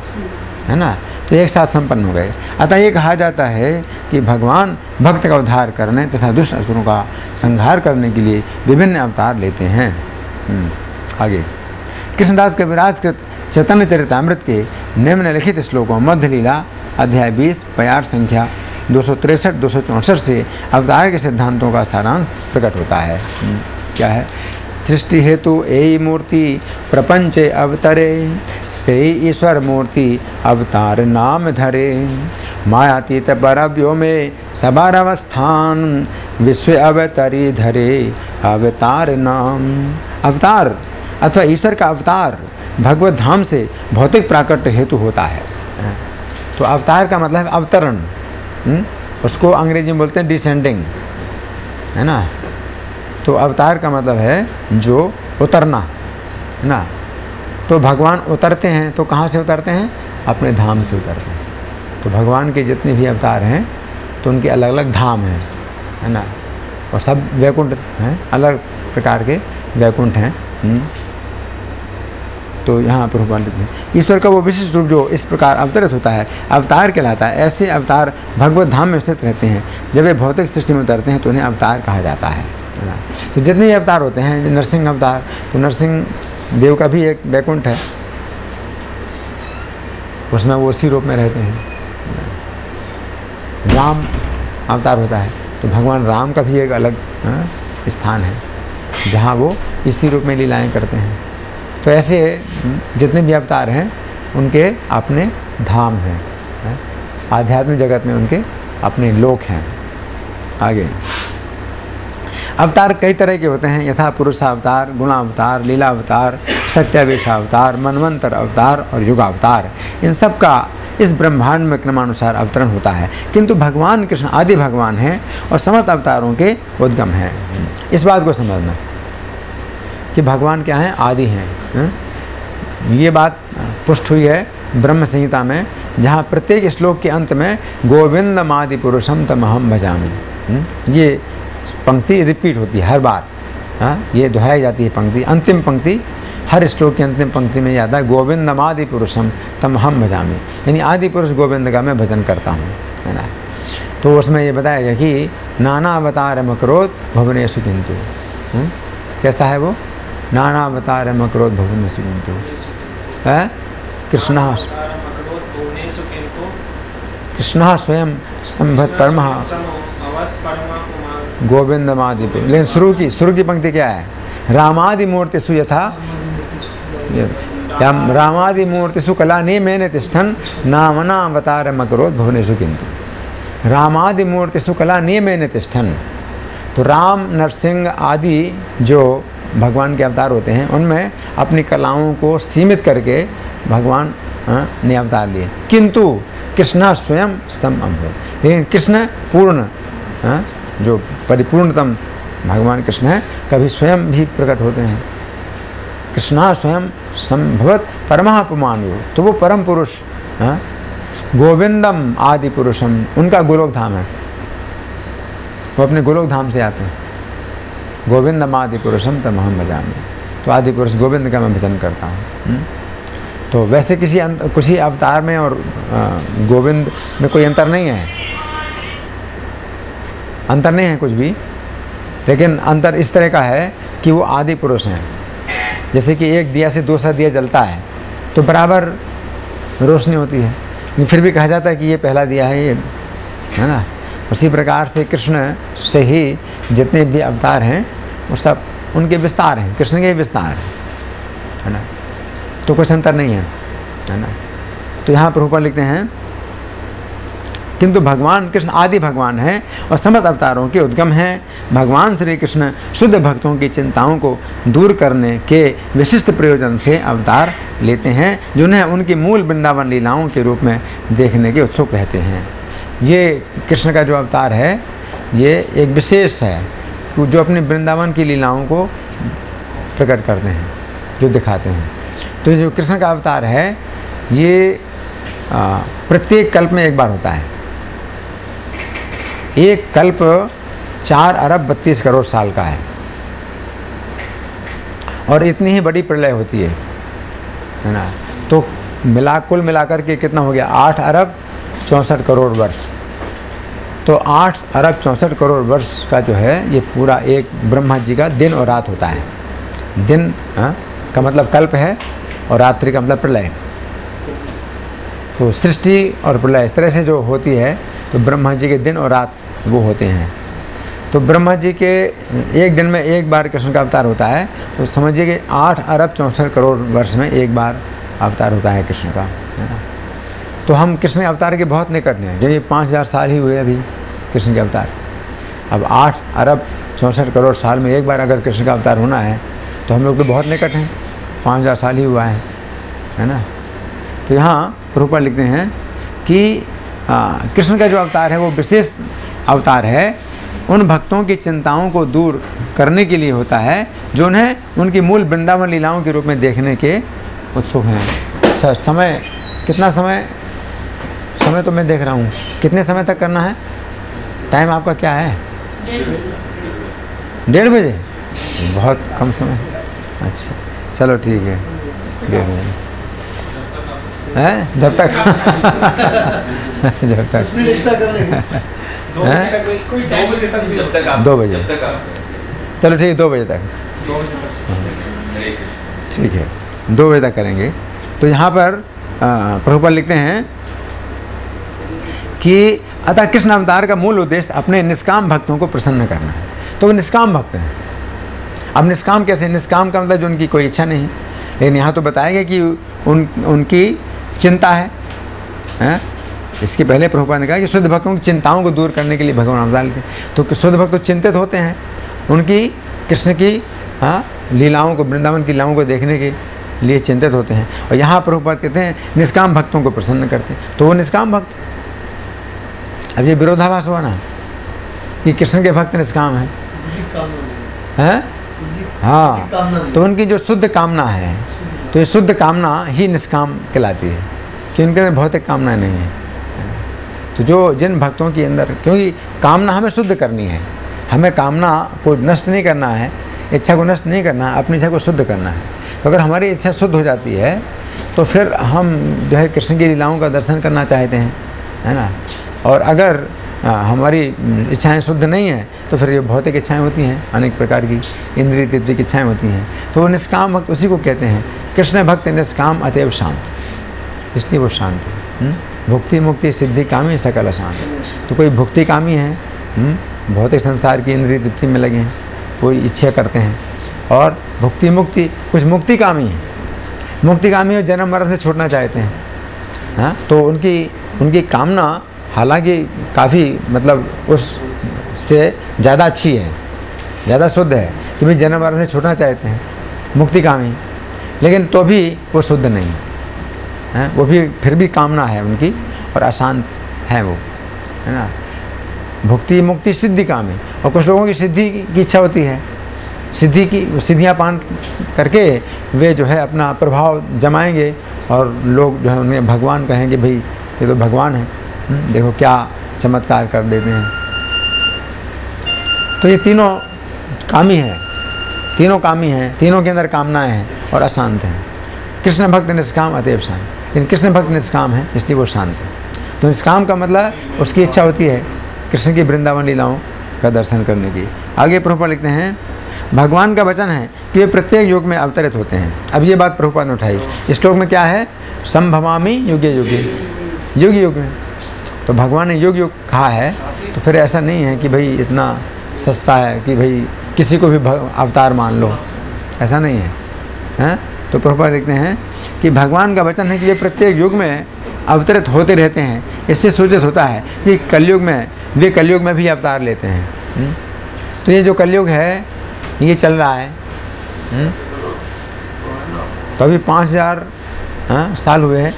है ना? तो एक साथ संपन्न हो गए। अतः ये कहा जाता है कि भगवान भक्त का उद्धार करने तथा दुष्ट असुरों का संहार करने के लिए विभिन्न अवतार लेते हैं। आगे। कृष्णदास के विराजकृत चैतन्य चरितमृत के निम्नलिखित श्लोकों मध्य लीला अध्याय बीस प्यार संख्या दो सौ तिरसठ दो सौ चौंसठ से अवतार के सिद्धांतों का सारांश प्रकट होता है। हम्म, क्या है? सृष्टि हेतु ए मूर्ति प्रपंच अवतरे से ईश्वर मूर्ति अवतार नाम धरे। मायातीत परव्यो में सबार अवस्थान विश्व अवतरी धरे अवतार नाम। अवतार, अथवा ईश्वर का अवतार भगवत धाम से भौतिक प्राकट्य हेतु होता है। तो अवतार का मतलब है अवतरण। हम्म? उसको अंग्रेज़ी में बोलते हैं डिसेंडिंग है ना? तो अवतार का मतलब है जो उतरना। है ना? तो भगवान उतरते हैं तो कहाँ से उतरते हैं? अपने धाम से उतरते हैं। तो भगवान के जितने भी अवतार हैं तो उनके अलग अलग धाम हैं। है ना? और सब वैकुंठ हैं, अलग प्रकार के वैकुंठ हैं। हम्म। तो यहाँ पर लिखते हैं ईश्वर का वो विशिष्ट रूप जो इस प्रकार अवतरित होता है अवतार कहलाता है ऐसे अवतार भगवत धाम में स्थित रहते हैं। जब वे भौतिक सृष्टि में उतरते हैं तो उन्हें अवतार कहा जाता है। तो जितने ही अवतार होते हैं नरसिंह अवतार तो नरसिंह देव का भी एक वैकुंठ है। उसमें वो उसी रूप में रहते हैं। राम अवतार होता है तो भगवान राम का भी एक अलग हाँ, स्थान है। जहाँ वो इसी रूप में लीलाएँ करते हैं। तो ऐसे जितने भी अवतार हैं, उनके अपने धाम हैं आध्यात्मिक जगत में उनके अपने लोक हैं। आगे। अवतार कई तरह के होते हैं। यथा पुरुष अवतार गुणावतार लीला अवतार, सत्यावेश अवतार, मनवंतर अवतार और युगावतार। इन सब का इस ब्रह्मांड में क्रमानुसार अवतरण होता है। किंतु भगवान, कृष्ण आदि भगवान हैं और समस्त अवतारों के उद्गम हैं। इस बात को समझना। कि भगवान क्या हैं? आदि हैं। हम्म? ये बात पुष्ट हुई है ब्रह्म संहिता में, जहाँ प्रत्येक श्लोक के अंत में गोविंद मादि पुरुषम तमहम भजामी। हम्म? ये पंक्ति रिपीट होती है हर बार। हाँ? ये दोहराई जाती है पंक्ति, अंतिम पंक्ति, हर श्लोक की अंतिम पंक्ति में आता है गोविंद आदि पुरुषम तम हम भजामी। यानी आदि पुरुष गोविंद का मैं भजन करता हूँ, है ना? तो उसमें ये बताया गया कि नाना अवतार मकरोध भुवनेश किंतु हम्म? कैसा है वो? नाना अवतार मकरोध भुवनेश किंतु है? कृष्ण कृष्ण स्वयं संभत परमा गोविंद मादि लेकिन शुरू की शुरू की पंक्ति क्या है? रामादि मूर्ति सुयथा रामादि मूर्ति सुकला ने मैंने तिष्ठन नामना अवतार मकरोध भुवनेशु किंतु। रामादि मूर्ति सुकला ने मैंने तिष्ठन। तो राम नरसिंह आदि जो भगवान के अवतार होते हैं, उनमें अपनी कलाओं को सीमित करके भगवान ने अवतार लिए। किंतु कृष्णा स्वयं सम अमृत लेकिन कृष्ण पूर्ण जो परिपूर्णतम भगवान कृष्ण है, कभी स्वयं भी प्रकट होते हैं। कृष्णा स्वयं संभवत परमापमान तो वो परम पुरुष गोविंदम आदि पुरुषम, उनका गोलोक धाम है। वो अपने गोलोक धाम से आते हैं। गोविंदम आदि पुरुषम तम हम में तो आदि पुरुष गोविंद का मैं भजन करता हूँ। हम्म? तो वैसे किसी अंत, किसी अवतार में और गोविंद में कोई अंतर नहीं है? अंतर नहीं है कुछ भी। लेकिन अंतर इस तरह का है कि वो आदि पुरुष हैं। जैसे कि एक दिया से दूसरा दिया जलता है तो बराबर रोशनी होती है। फिर भी कहा जाता है कि ये पहला दिया है, ये, है ना? उसी प्रकार से कृष्ण से ही जितने भी अवतार हैं, वो सब उनके विस्तार हैं। कृष्ण के विस्तार हैं, है ना? तो कुछ अंतर नहीं है है ना? तो यहाँ पर ऊपर लिखते हैं, किंतु भगवान कृष्ण आदि भगवान हैं और समस्त अवतारों के उद्गम हैं। भगवान श्री कृष्ण शुद्ध भक्तों की चिंताओं को दूर करने के विशिष्ट प्रयोजन से अवतार लेते हैं जिन्हें उनकी मूल वृंदावन लीलाओं के रूप में देखने के उत्सुक रहते हैं। ये कृष्ण का जो अवतार है, ये एक विशेष है कि जो अपनी वृंदावन की लीलाओं को प्रकट करते हैं, जो दिखाते हैं। तो जो कृष्ण का अवतार है, ये प्रत्येक कल्प में एक बार होता है। एक कल्प चार अरब बत्तीस करोड़ साल का है। और इतनी ही बड़ी प्रलय होती है है ना? तो मिला, कुल मिलाकर के कितना हो गया? आठ अरब चौंसठ करोड़ वर्ष। तो आठ अरब चौंसठ करोड़ वर्ष का जो है, ये पूरा एक ब्रह्मा जी का दिन और रात होता है। दिन, हा? का मतलब कल्प है और रात्रि का मतलब प्रलय। तो सृष्टि और प्रलय इस तरह से जो होती है तो ब्रह्मा जी के दिन और रात वो होते हैं। तो ब्रह्मा जी के एक दिन में एक बार कृष्ण का अवतार होता है तो समझिए कि आठ अरब चौंसठ करोड़ वर्ष में एक बार अवतार होता है कृष्ण का, है ना। तो हम कृष्ण अवतार के बहुत निकट हैं। यानी पाँच हज़ार साल ही हुए अभी कृष्ण के अवतार। अब आठ अरब चौंसठ करोड़ साल में एक बार अगर कृष्ण का अवतार होना है तो हम लोग तो बहुत निकट हैं। पाँच हज़ार साल ही हुआ है है ना? तो यहाँ प्रभुपा लिखते हैं कि कृष्ण का जो अवतार है, वो विशेष अवतार है। उन भक्तों की चिंताओं को दूर करने के लिए होता है, जो उन्हें उनकी मूल वृंदावन लीलाओं के रूप में देखने के उत्सुक हैं। अच्छा समय, कितना समय समय तो मैं देख रहा हूँ। कितने समय तक करना है? टाइम आपका क्या है? डेढ़ बजे। बहुत कम समय। अच्छा चलो ठीक है। डेढ़ बजे। हैं? जब तक। जब तक। दो बजे चलो ठीक है दो बजे तक। ठीक है। दो बजे तक करेंगे। तो यहाँ पर प्रभुपाल लिखते हैं कि अतः कृष्ण अवतार का मूल उद्देश्य अपने निष्काम भक्तों को प्रसन्न करना है। तो वो निष्काम भक्त हैं। अब निष्काम कैसे? निष्काम का मतलब जो उनकी कोई इच्छा नहीं। लेकिन यहाँ तो बताया गया कि उन, उनकी चिंता है, हैं? इसके पहले प्रभुपाद ने कहा कि शुद्ध भक्तों की चिंताओं को दूर करने के लिए भगवान अवतार लेते तो शुद्ध भक्त तो चिंतित होते हैं। उनकी, कृष्ण की हाँ लीलाओं को, वृंदावन की लीलाओं को देखने के लिए चिंतित होते हैं। और यहाँ प्रभुपाद कहते हैं, निष्काम भक्तों को प्रसन्न करते हैं। तो वो निष्काम भक्त अब ये विरोधाभास हुआ ना कि कृष्ण के भक्त निष्काम है। हैं। हाँ? तो उनकी जो शुद्ध कामना है तो ये शुद्ध कामना ही निष्काम कहलाती है कि उनके अंदर भौतिक कामनाएँ नहीं है। तो जो जिन भक्तों के अंदर क्योंकि कामना हमें शुद्ध करनी है हमें कामना को नष्ट नहीं करना है इच्छा को नष्ट नहीं करना है अपनी इच्छा को शुद्ध करना है। तो अगर हमारी इच्छा शुद्ध हो जाती है तो फिर हम जो है कृष्ण की लीलाओं का दर्शन करना चाहते हैं है ना? और अगर हमारी इच्छाएँ शुद्ध नहीं हैं तो फिर ये भौतिक इच्छाएँ होती हैं, अनेक प्रकार की इंद्रिय तृप्ति की इच्छाएँ होती हैं। तो वो निष्काम भक्त उसी को कहते हैं, कृष्ण भक्त निष्काम अतएव शांत। इसलिए वो शांत है हम्म? भुक्ति मुक्ति सिद्धि कामी सकल अशांत तो कोई भुक्ति कामी है हम्म? भौतिक संसार की इंद्रिय तृप्ति में लगे हैं, कोई इच्छा करते हैं। और भुक्ति मुक्ति, कुछ मुक्ति कामी है। मुक्ति कामी और जन्म मरण से छूटना चाहते हैं हाँ? तो उनकी उनकी कामना हालाँकि काफ़ी मतलब उस से ज़्यादा अच्छी है, ज़्यादा शुद्ध है कि भाई जन्म मरण से छूटना चाहते हैं, मुक्ति कामी। लेकिन तो भी वो शुद्ध नहीं, है, वो भी फिर भी कामना है उनकी और अशांत है वो, है ना। भुक्ति, मुक्ति, सिद्धि काम। और कुछ लोगों की सिद्धि की इच्छा होती है, सिद्धि की, सिद्धियाँ पान करके वे जो है अपना प्रभाव जमाएँगे और लोग जो है उन्हें भगवान कहेंगे, भाई, ये तो भगवान है। देखो क्या चमत्कार कर देते हैं तो ये तीनों कामी है। तीनों कामी हैं, तीनों के अंदर कामनाएँ हैं और अशांत हैं। कृष्ण भक्त निष्काम अतएव शांत। लेकिन कृष्ण भक्त निष्काम है, इसलिए वो शांत है। तो निष्काम का मतलब उसकी इच्छा होती है कृष्ण की वृंदावन लीलाओं का दर्शन करने की। आगे प्रभुपा लिखते हैं, भगवान का वचन है कि वे प्रत्येक युग में अवतरित होते हैं। अब ये बात प्रभुपा ने उठाई। श्लोक में क्या है? संभवामी युगे युगे। युग युग में। तो भगवान ने योग युग कहा है तो फिर ऐसा नहीं है कि भाई इतना सस्ता है कि भाई किसी को भी अवतार मान लो ऐसा नहीं है हैं तो प्रभुपा देखते हैं कि भगवान का वचन है कि ये प्रत्येक युग में अवतरित होते रहते हैं इससे सूचित होता है कि कलयुग में वे कलयुग में भी अवतार लेते हैं हम्म? तो ये जो कलयुग है ये चल रहा है हम्म? तो अभी पाँच हज़ार हाँ, साल हुए हैं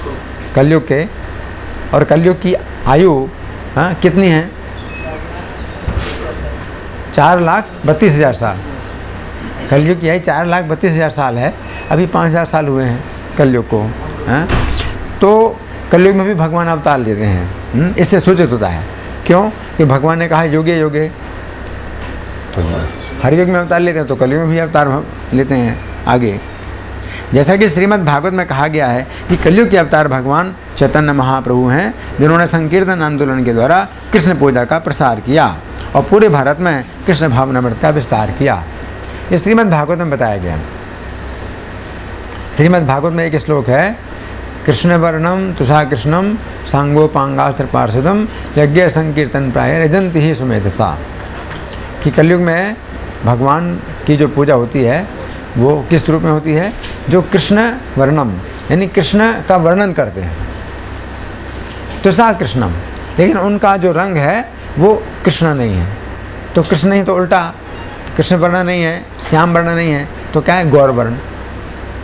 कलयुग के और कलयुग की आयु हाँ, कितनी है? चार लाख बत्तीस हज़ार साल। कलयुग की आयु चार लाख बत्तीस हज़ार साल है। अभी पाँच हज़ार साल हुए हैं कलयुग को हाँ? तो कलयुग में भी भगवान अवतार लेते हैं हम्म? इससे सूचित होता है। क्यों? कि भगवान ने कहा योगे योगे। तो हर युग में अवतार लेते हैं तो कलयुग में भी अवतार लेते हैं आगे। जैसा कि श्रीमद् भागवत में कहा गया है कि कलयुग के अवतार भगवान चैतन्य महाप्रभु हैं, जिन्होंने संकीर्तन आंदोलन के द्वारा कृष्ण पूजा का प्रसार किया और पूरे भारत में कृष्ण भावनामृत का विस्तार किया। ये श्रीमद् भागवत में बताया गया श्रीमद् भागवत में एक श्लोक है, कृष्ण वर्णम तुषा कृष्णम सांगोपांगास्त्र पार्षदम यज्ञ संकीर्तन प्राय रजंत ही सुमेधसा। कि कलयुग में भगवान की जो पूजा होती है वो किस रूप में होती है? जो कृष्ण वर्णम, यानी कृष्ण का वर्णन करते हैं। तुषा कृष्णम, लेकिन उनका जो रंग है, वो कृष्ण नहीं है। तो कृष्ण नहीं तो उल्टा, कृष्ण वर्ण नहीं है, श्याम वर्ण नहीं है तो क्या है? गौर वर्ण।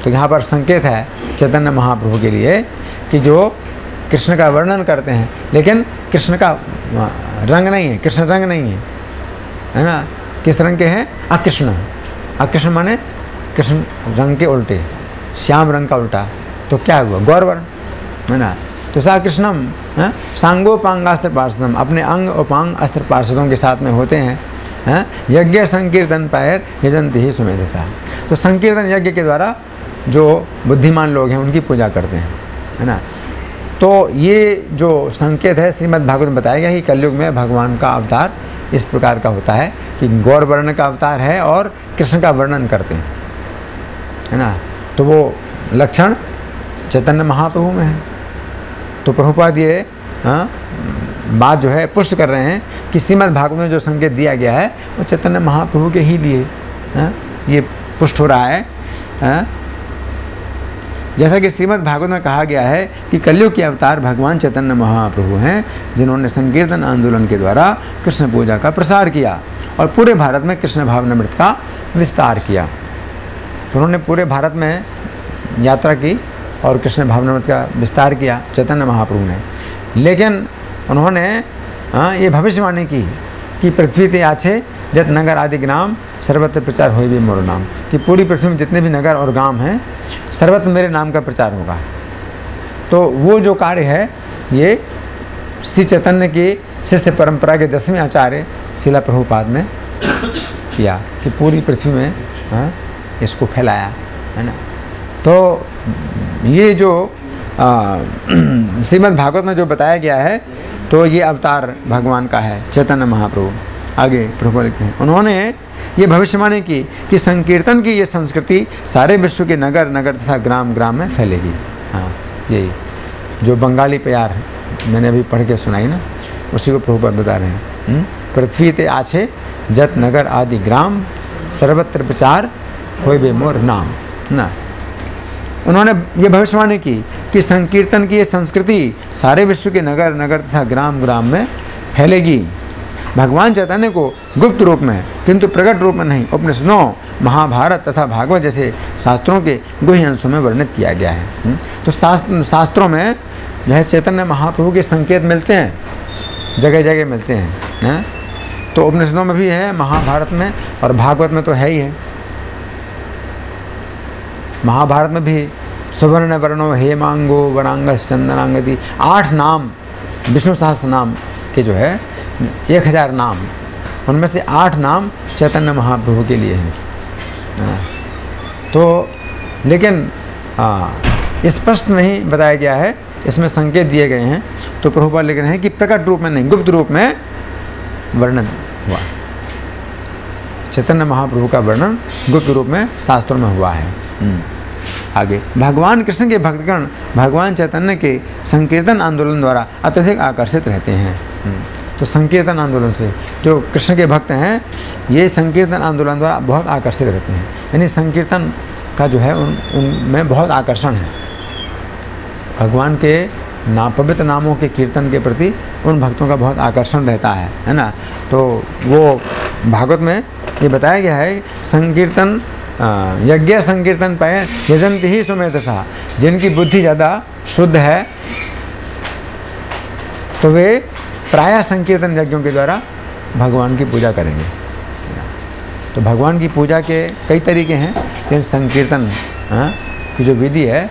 तो यहाँ पर संकेत है चैतन्य महाप्रभु के लिए कि जो कृष्ण का वर्णन करते हैं, लेकिन कृष्ण का रंग नहीं है, कृष्ण रंग नहीं है। है ना? किस रंग के हैं? अकृष्ण। अकृष्ण माने कृष्ण रंग के उल्टे, श्याम रंग का उल्टा तो क्या हुआ? गौरवर्ण, है ना? तो सा कृष्णम सांगोपांगास्त्र पार्षदम, अपने अंग उपांग अस्त्र पार्षदों के साथ में होते हैं हैं? यज्ञ संकीर्तन पैर यजंती ही सुमेधसा तो संकीर्तन यज्ञ के द्वारा जो बुद्धिमान लोग हैं, उनकी पूजा करते हैं, है ना? तो ये जो संकेत है, श्रीमद् भागवत में बताया गया कि कलयुग में भगवान का अवतार इस प्रकार का होता है कि गौर वर्ण का अवतार है और कृष्ण का वर्णन करते हैं। है ना? तो वो लक्षण चैतन्य महाप्रभु में है। तो प्रभुपाद ये हाँ बात जो है, पुष्ट कर रहे हैं कि श्रीमद् भागवत में जो संकेत दिया गया है, वो चैतन्य महाप्रभु के ही लिए हाँ ये पुष्ट हो रहा है हाँ। जैसा कि श्रीमद् भागवत में कहा गया है कि कलयुग के अवतार भगवान चैतन्य महाप्रभु हैं, जिन्होंने संकीर्तन आंदोलन के द्वारा कृष्ण पूजा का प्रसार किया और पूरे भारत में कृष्ण भावनामृत का विस्तार किया। तो उन्होंने पूरे भारत में यात्रा की और कृष्ण भावनामृत का विस्तार किया चैतन्य महाप्रभु ने। लेकिन उन्होंने हाँ ये भविष्यवाणी की कि पृथ्वी ते आछे जत नगर आदि ग्राम सर्वत्र प्रचार हो भी मोर नाम। कि पूरी पृथ्वी में जितने भी नगर और गाँव हैं सर्वत्र मेरे नाम का प्रचार होगा। तो वो जो कार्य है ये श्री चैतन्य की शिष्य परंपरा के दसवें आचार्य शिला प्रभुपाद ने किया कि पूरी पृथ्वी में हाँ, इसको फैलाया, है ना? तो ये जो [CLEARS THROAT] श्रीमद् भागवत में जो बताया गया है तो ये अवतार भगवान का है, चैतन्य महाप्रभु। आगे प्रभु लिखते हैं। उन्होंने ये भविष्यवाणी की कि संकीर्तन की ये संस्कृति सारे विश्व के नगर नगर तथा ग्राम ग्राम में फैलेगी। हाँ यही जो बंगाली प्यार मैंने अभी पढ़ के सुनाई ना, उसी को प्रभुपद बता रहे हैं। हम्म? पृथ्वी ते आछे, जत नगर आदि ग्राम, सर्वत्र प्रचार हो बे मोर नाम। ना। उन्होंने ये भविष्यवाणी की कि संकीर्तन की ये संस्कृति सारे विश्व के नगर नगर तथा ग्राम ग्राम में फैलेगी। भगवान चैतन्य को गुप्त रूप में, किंतु प्रकट रूप में नहीं, उपनिषदों, महाभारत तथा भागवत जैसे शास्त्रों के गुह अंशों में वर्णित किया गया है। हम्म? तो शास्त्र, शास्त्रों में जो है चैतन्य महाप्रभु के संकेत मिलते हैं जगह जगह मिलते हैं, है? तो उपनिषदों में भी है, महाभारत में और भागवत में तो है ही है। महाभारत में भी सुवर्ण वर्णो हेमांगो वरांग चंदनांगति आठ नाम, विष्णु सहस्त्र नाम के जो है, एक हज़ार नाम, उनमें से आठ नाम चैतन्य महाप्रभु के लिए हैं हाँ। तो लेकिन स्पष्ट नहीं बताया गया है, इसमें संकेत दिए गए हैं तो प्रभुपाल लिख रहे हैं कि प्रकट रूप में नहीं, गुप्त रूप में वर्णन हुआ चैतन्य महाप्रभु का वर्णन गुप्त रूप में शास्त्रों में हुआ है। आगे। भगवान कृष्ण के भक्तगण भगवान चैतन्य के संकीर्तन आंदोलन द्वारा अत्यधिक आकर्षित रहते हैं। तो संकीर्तन आंदोलन से जो कृष्ण के भक्त हैं, ये संकीर्तन आंदोलन द्वारा बहुत आकर्षित रहते हैं। यानी संकीर्तन का जो है, उन, उनमें बहुत आकर्षण है। भगवान के ना पवित्र नामों के कीर्तन के प्रति उन भक्तों का बहुत आकर्षण रहता है है ना? तो वो भागवत में ये बताया गया है, संकीर्तन यज्ञ संकीर्तन पाए यजंत ही सुमेध सा। जिनकी बुद्धि ज़्यादा शुद्ध है तो वे प्राय संकीर्तन यज्ञों के द्वारा भगवान की पूजा करेंगे। तो भगवान की पूजा के कई तरीके हैं लेकिन संकीर्तन हाँ, की जो विधि है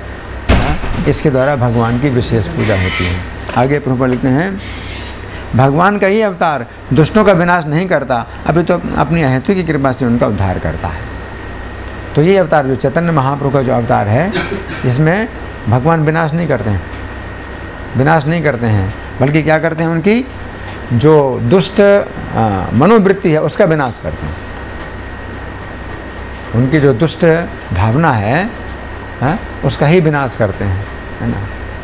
हाँ, इसके द्वारा भगवान की विशेष पूजा होती है। आगे प्रभु लिखते हैं भगवान का ही अवतार दुष्टों का विनाश नहीं करता अभी तो अपनी अहेतु की कृपा से उनका उद्धार करता है। तो ये अवतार जो चैतन्य महाप्रभु का जो अवतार है, इसमें भगवान विनाश नहीं करते हैं। विनाश नहीं करते हैं, बल्कि क्या करते हैं उनकी, जो दुष्ट मनोवृत्ति है, उसका विनाश करते हैं। उनकी जो दुष्ट भावना है हा? उसका ही विनाश करते हैं, है ना?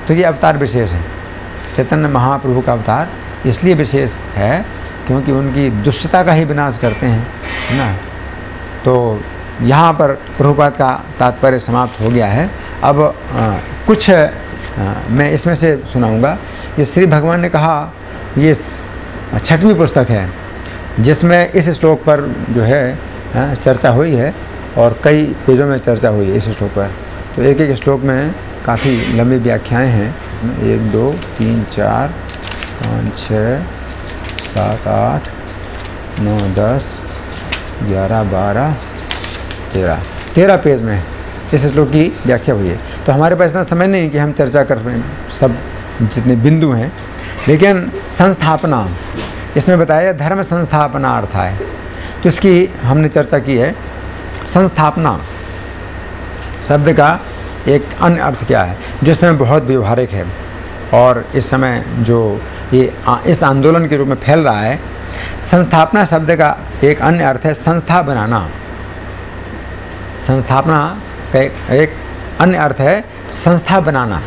तो ये अवतार विशेष है। चैतन्य महाप्रभु का अवतार इसलिए विशेष है, क्योंकि उनकी दुष्टता का ही विनाश करते हैं, है ना? तो यहाँ पर प्रभुपात का तात्पर्य समाप्त हो गया है। अब आ, कुछ आ, मैं इसमें से सुनाऊँगा। ये श्री भगवान ने कहा ये छठवीं पुस्तक है जिसमें इस श्लोक पर जो है चर्चा हुई है और कई पेजों में चर्चा हुई है इस श्लोक पर। तो एक एक श्लोक में काफ़ी लंबी व्याख्याएँ हैं। एक दो तीन चार पाँच छः सात आठ नौ दस ग्यारह बारह तेरह तेरह पेज में इस श्लोक की व्याख्या हुई है। तो हमारे पास इतना समय नहीं कि हम चर्चा कर सब जितने बिंदु हैं। लेकिन संस्थापना, इसमें बताया धर्म संस्थापना अर्थ है तो इसकी हमने चर्चा की है। संस्थापना शब्द का एक अन्य अर्थ क्या है? जो इस समय बहुत व्यवहारिक है। और इस समय जो ये इस आंदोलन के रूप में फैल रहा है। संस्थापना शब्द का एक अन्य अर्थ है संस्था बनाना। संस्थापना का एक अन्य अर्थ है संस्था बनाना।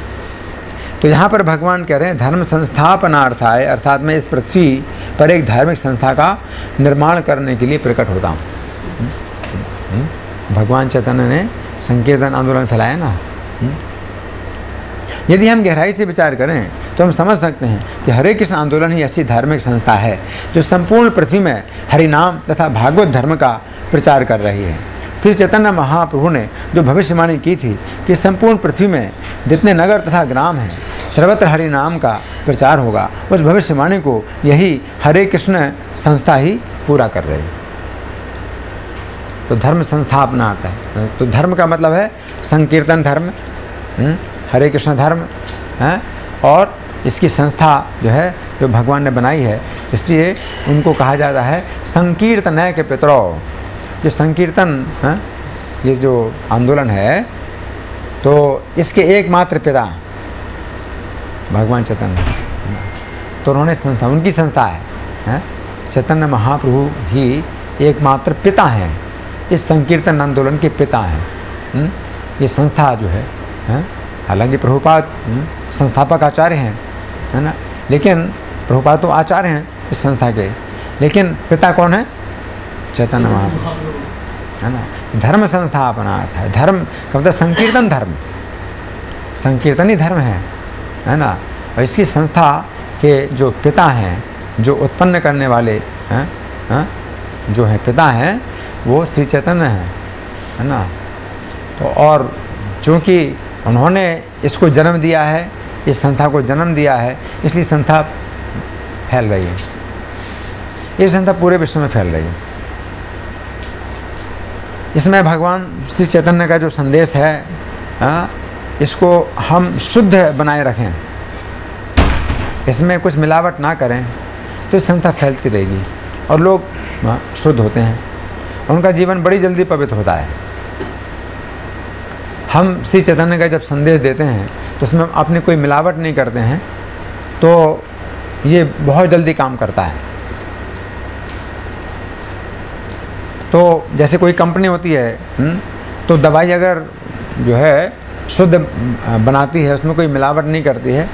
तो यहाँ पर भगवान कह रहे हैं, धर्म संस्थापना अर्थ है अर्थात मैं इस पृथ्वी पर एक धार्मिक संस्था का निर्माण करने के लिए प्रकट होता हूँ। भगवान चैतन्य ने संकीर्तन आंदोलन फैलाया ना? यदि हम गहराई से विचार करें तो हम समझ सकते हैं कि हरे कृष्ण आंदोलन ही ऐसी धार्मिक संस्था है, जो संपूर्ण पृथ्वी में हरिनाम तथा भागवत धर्म का प्रचार कर रही है। श्री चैतन्य महाप्रभु ने जो भविष्यवाणी की थी कि संपूर्ण पृथ्वी में जितने नगर तथा ग्राम हैं सर्वत्र हरि नाम का प्रचार होगा उस भविष्यवाणी को यही हरे कृष्ण संस्था ही पूरा कर रही। तो धर्म संस्था अपना आता है। तो धर्म का मतलब है संकीर्तन धर्म हम्म, हरे कृष्ण धर्म है और इसकी संस्था जो है जो भगवान ने बनाई है इसलिए उनको कहा जाता है संकीर्तन के पितरों। जो संकीर्तन है? हाँ, ये जो आंदोलन है तो इसके एकमात्र पिता भगवान चैतन्य तो उन्होंने संस्था उनकी संस्था है, है? हाँ, चैतन्य महाप्रभु ही एकमात्र पिता हैं। इस संकीर्तन आंदोलन के पिता हैं। हम्म, ये संस्था जो है हाँ, हालाँकि प्रभुपाद हम्म, संस्थापक आचार्य हैं है ना? लेकिन प्रभुपाद तो आचार्य हैं इस संस्था के। लेकिन पिता कौन है? चैतन्य महाप्रभु है ना? धर्म संस्थापना अर्थ है। धर्म का मतलब संकीर्तन धर्म? संकीर्तन ही धर्म है। है ना? और इसकी संस्था के जो पिता हैं, जो उत्पन्न करने वाले, हैं, है? जो हैं पिता हैं, वो श्री चैतन्य हैं। है ना? तो और चूँकि उन्होंने इसको जन्म दिया है, इस संस्था को जन्म दिया है, इसलिए संस्था फैल रही है। ये संस्था पूरे विश्व में फैल रही है। इसमें भगवान श्री चैतन्य का जो संदेश है आ, हाँ, इसको हम शुद्ध बनाए रखें। इसमें कुछ मिलावट ना करें तो संस्था फैलती रहेगी और लोग हाँ, शुद्ध होते हैं। उनका जीवन बड़ी जल्दी पवित्र होता है। हम श्री चैतन्य का जब संदेश देते हैं तो उसमें अपनी कोई मिलावट नहीं करते हैं तो ये बहुत जल्दी काम करता है। तो जैसे कोई कंपनी होती है हम्म, तो दवाई अगर जो है शुद्ध बनाती है उसमें कोई मिलावट नहीं करती है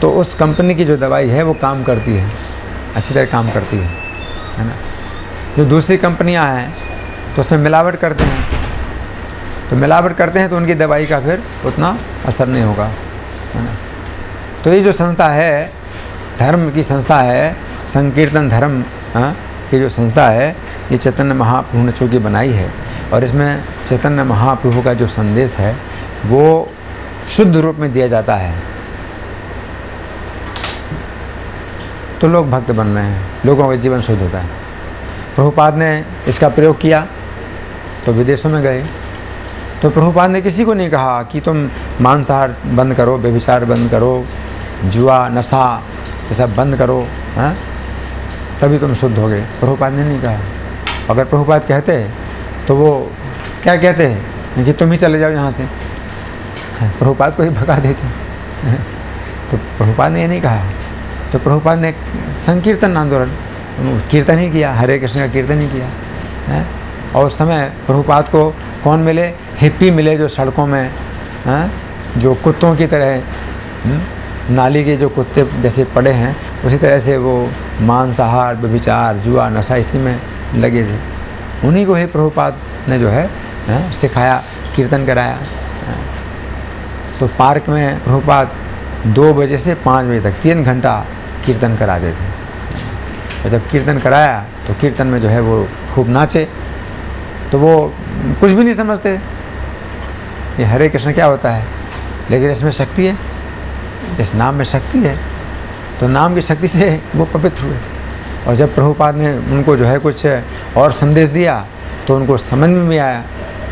तो उस कंपनी की जो दवाई है वो काम करती है अच्छी तरह काम करती है है ना? जो दूसरी कंपनियाँ हैं तो उसमें मिलावट करते हैं तो मिलावट करते हैं तो उनकी दवाई का फिर उतना असर नहीं होगा है ना? तो ये जो संस्था है धर्म की संस्था है संकीर्तन धर्म ये जो संस्था है ये चैतन्य महाप्रभु ने चूँकि बनाई है और इसमें चैतन्य महाप्रभु का जो संदेश है, वो शुद्ध रूप में दिया जाता है। तो लोग भक्त बन रहे हैं, लोगों का जीवन शुद्ध होता है। प्रभुपाद ने इसका प्रयोग किया तो विदेशों में गए। तो प्रभुपाद ने किसी को नहीं कहा कि तुम मांसाहार बंद करो, व्यभिचार बंद करो, जुआ, नशा, ये सब बंद करो, हैं? तभी तुम शुद्ध हो गए। प्रभुपाद ने नहीं कहा। अगर प्रभुपाद कहते हैं तो वो क्या कहते हैं? कि तुम ही चले जाओ यहाँ से। प्रभुपाद को ही भगा देते तो प्रभुपाद ने ये नहीं कहा। तो प्रभुपाद ने संकीर्तन आंदोलन कीर्तन ही किया हरे कृष्ण का कीर्तन ही किया है? और समय प्रभुपाद को कौन मिले? हिप्पी मिले जो सड़कों में है? जो कुत्तों की तरह हम्म, नाली के जो कुत्ते जैसे पड़े हैं उसी तरह से वो मांसाहार व्यभिचार जुआ नशा इसी में लगे थे। उन्हीं को ही प्रभुपाद ने जो है, सिखाया कीर्तन कराया। तो पार्क में प्रभुपाद दो बजे से पाँच बजे तक तीन घंटा कीर्तन कराते थे। और जब कीर्तन कराया तो कीर्तन में जो है वो खूब नाचे। तो वो कुछ भी नहीं समझते। ये हरे कृष्ण क्या होता है? लेकिन इसमें शक्ति है। इस नाम में शक्ति है। तो नाम की शक्ति से वो पवित्र हुए। और जब प्रभुपाद ने उनको जो है कुछ और संदेश दिया तो उनको समझ में भी आया,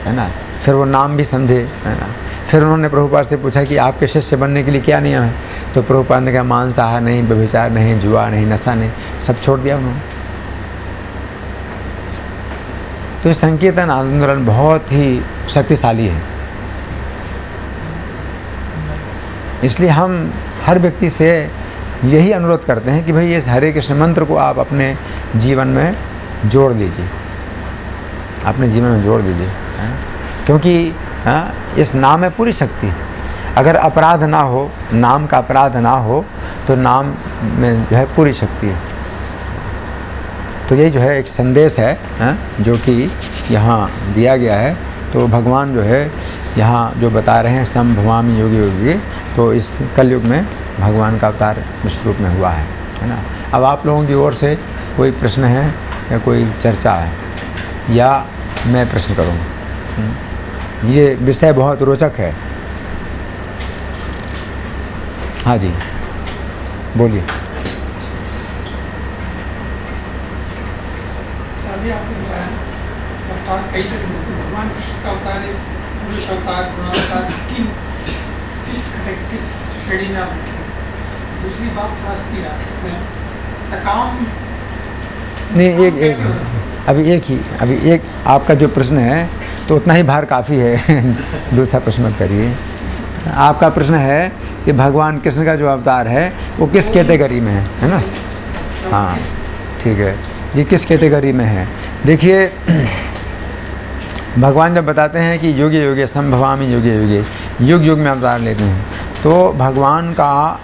है ना? फिर वो नाम भी समझे, है ना? फिर उन्होंने प्रभुपाद से पूछा कि आपके शिष्य बनने के लिए क्या नियम है? तो प्रभुपाद ने कहा मांस आहार नहीं, व्यभिचार नहीं, जुआ नहीं, नशा नहीं, सब छोड़ दिया उन्होंने। तो संकीर्तन आंदोलन बहुत ही शक्तिशाली है। इसलिए हम हर व्यक्ति से यही अनुरोध करते हैं कि भाई इस हरे कृष्ण मंत्र को आप अपने जीवन में जोड़ दीजिए। अपने जीवन में जोड़ दीजिए क्योंकि हाँ, इस नाम में पूरी शक्ति है। अगर अपराध ना हो नाम का अपराध ना हो तो नाम में जो है पूरी शक्ति है। तो ये जो है एक संदेश है हाँ, जो कि यहाँ दिया गया है। तो भगवान जो है, यहाँ जो बता रहे हैं, सम भवामी योगी योगी तो इस कलयुग में भगवान का अवतार निश्चित रूप में हुआ है है ना? अब आप लोगों की ओर से कोई प्रश्न है या कोई चर्चा है? या मैं प्रश्न करूँगा हम्म। ये विषय बहुत रोचक है। हाँ जी। बोलिए। कई भगवान कृष्ण का अवतार है पुरुष अवतार गुणावतार तीन किस किस श्रेणी में आप दूसरी बात थोड़ा सी सकाम नहीं, एक एक अभी एक ही अभी एक आपका जो प्रश्न है तो उतना ही भार काफ़ी है। [LAUGHS] दूसरा प्रश्न मत करिए। आपका प्रश्न है कि भगवान कृष्ण का जो अवतार है, वो किस कैटेगरी में है? है ना? हाँ ठीक है। ये किस कैटेगरी में है? देखिए भगवान जब बताते हैं कि योगी योगी संभवामी योगी योगी, युग युग में अवतार लेते हैं तो भगवान का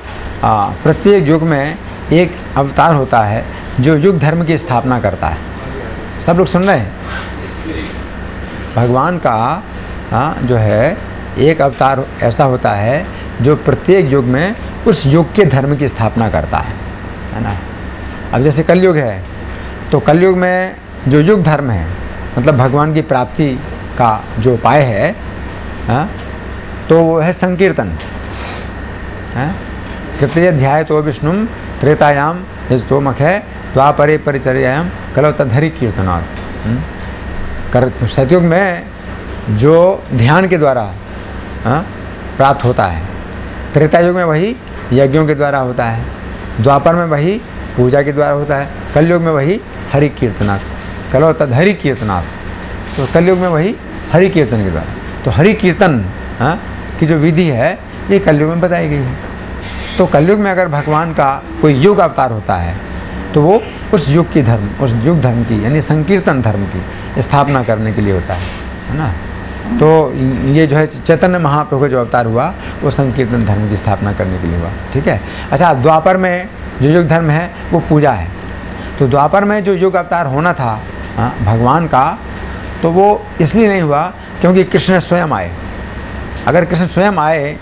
प्रत्येक युग में एक अवतार होता है जो युग धर्म की स्थापना करता है। सब लोग सुन रहे हैं? भगवान का हाँ जो है, एक अवतार ऐसा होता है जो प्रत्येक युग में उस युग के धर्म की स्थापना करता है है ना? अब जैसे कलयुग है तो कलयुग में जो युग धर्म है मतलब भगवान की प्राप्ति का जो उपाय है, हा? तो वो है संकीर्तन कृत्य अध्याय तो विष्णु त्रेतायाम तो मख है द्वापरे परिचर्याम कलो तधरी कीर्तनाथ हम्म? कर, सतयुग में जो ध्यान के द्वारा, हा? प्राप्त होता है, त्रेता युग में वही यज्ञों के द्वारा होता है, द्वापर में वही पूजा के द्वारा होता है, कलयुग में वही हरि कीर्तनाथ कलो तधरी कीर्तनाथ तो कलयुग में वही हरि कीर्तन के द्वारा। तो हरि कीर्तन हाँ की जो विधि है, ये कलयुग में बताई गई है। तो कलयुग में अगर भगवान का कोई युग अवतार होता है तो वो उस युग की धर्म, उस युग धर्म की, यानी संकीर्तन धर्म की स्थापना करने के लिए होता है है ना? तो ये जो है, चैतन्य महाप्रभु जो अवतार हुआ, वो संकीर्तन धर्म की स्थापना करने के लिए हुआ, ठीक है? अच्छा द्वापर में जो युग धर्म है, वो पूजा है। तो द्वापर में जो युग अवतार होना था भगवान का तो वो इसलिए नहीं हुआ क्योंकि कृष्ण स्वयं आए। अगर कृष्ण स्वयं आए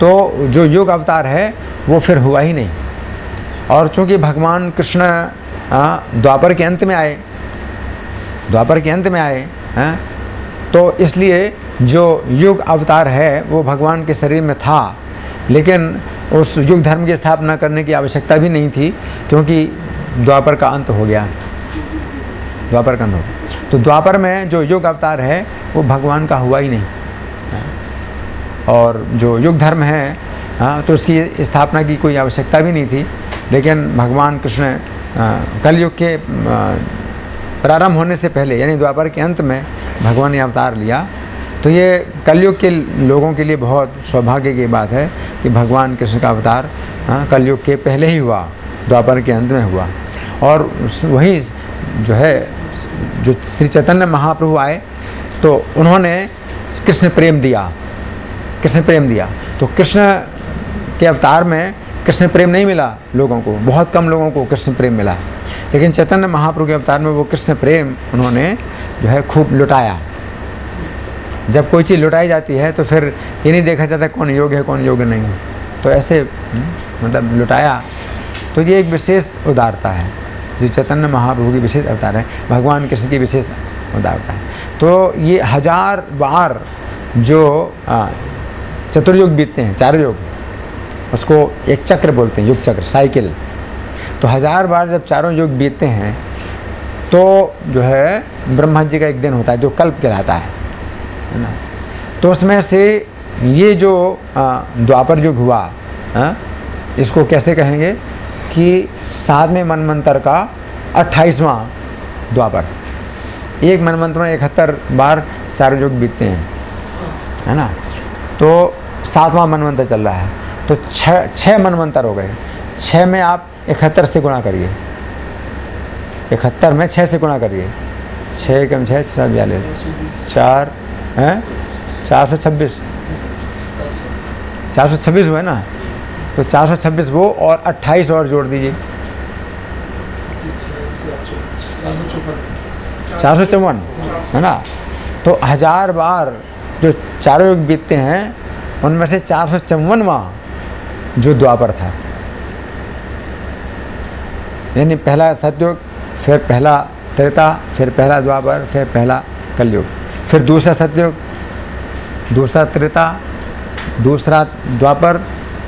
तो जो युग अवतार है, वो फिर हुआ ही नहीं। और चूँकि भगवान कृष्ण द्वापर के अंत में आए, द्वापर के अंत में आए, हैं तो इसलिए जो युग अवतार है, वो भगवान के शरीर में था, लेकिन उस युग धर्म की स्थापना करने की आवश्यकता भी नहीं थी, क्योंकि द्वापर का अंत हो गया। द्वापर का अंत हो तो द्वापर में जो युग अवतार है, वो भगवान का हुआ ही नहीं। और जो युग धर्म है हाँ तो उसकी स्थापना की कोई आवश्यकता भी नहीं थी। लेकिन भगवान कृष्ण कलयुग के प्रारंभ होने से पहले, यानी द्वापर के अंत में भगवान ने अवतार लिया। तो ये कलयुग के लोगों के लिए बहुत सौभाग्य की बात है कि भगवान कृष्ण का अवतार हाँ कलयुग के पहले ही हुआ, द्वापर के अंत में हुआ। और वही जो है जो श्री चैतन्य महाप्रभु आए तो उन्होंने कृष्ण प्रेम दिया। कृष्ण प्रेम दिया। तो कृष्ण के अवतार में कृष्ण प्रेम नहीं मिला लोगों को, बहुत कम लोगों को कृष्ण प्रेम मिला। लेकिन चैतन्य महाप्रभु के अवतार में वो कृष्ण प्रेम उन्होंने जो है खूब लुटाया। जब कोई चीज़ लुटाई जाती है तो फिर ये नहीं देखा जाता कौन योग्य है, कौन योग्य नहीं। तो ऐसे मतलब लुटाया। तो ये एक विशेष उदारता है। जो चैतन्य महाप्रभु की विशेष अवतार है भगवान कृष्ण की विशेष उदारता है। तो ये हज़ार बार जो चतुर्युग बीतते हैं चार युग उसको एक चक्र बोलते हैं युग चक्र साइकिल। तो हज़ार बार जब चारों युग बीतते हैं तो जो है ब्रह्मा जी का एक दिन होता है जो कल्प कहलाता है है ना? तो उसमें से ये जो द्वापर युग हुआ आ, इसको कैसे कहेंगे? कि सातवें मनमंत्र का अट्ठाईसवां द्वापर। एक मनमंत्र में इकहत्तर बार चार युग बीतते हैं, है ना? तो सातवां मनमंत्र चल रहा है। तो छः छः मनमंत्र हो गए। छः में आप इकहत्तर से गुणा करिए। इकहत्तर में छः से गुणा करिए। छः कम छः सात बयालीस। चार, हैं? चार सौ छब्बीस। चार सौ छब्बीस हुए ना? तो चार सौ छब्बीस वो और अट्ठाईस और जोड़ दीजिए। चार सौ चौवन, है ना? तो हज़ार बार जो चारों युग बीतते हैं, उनमें से चार सौ चौवनवा जो द्वापर था। यानी पहला सतयुग, फिर पहला त्रेता, फिर पहला द्वापर, फिर पहला कलयुग, फिर दूसरा सतयुग, दूसरा त्रेता, दूसरा द्वापर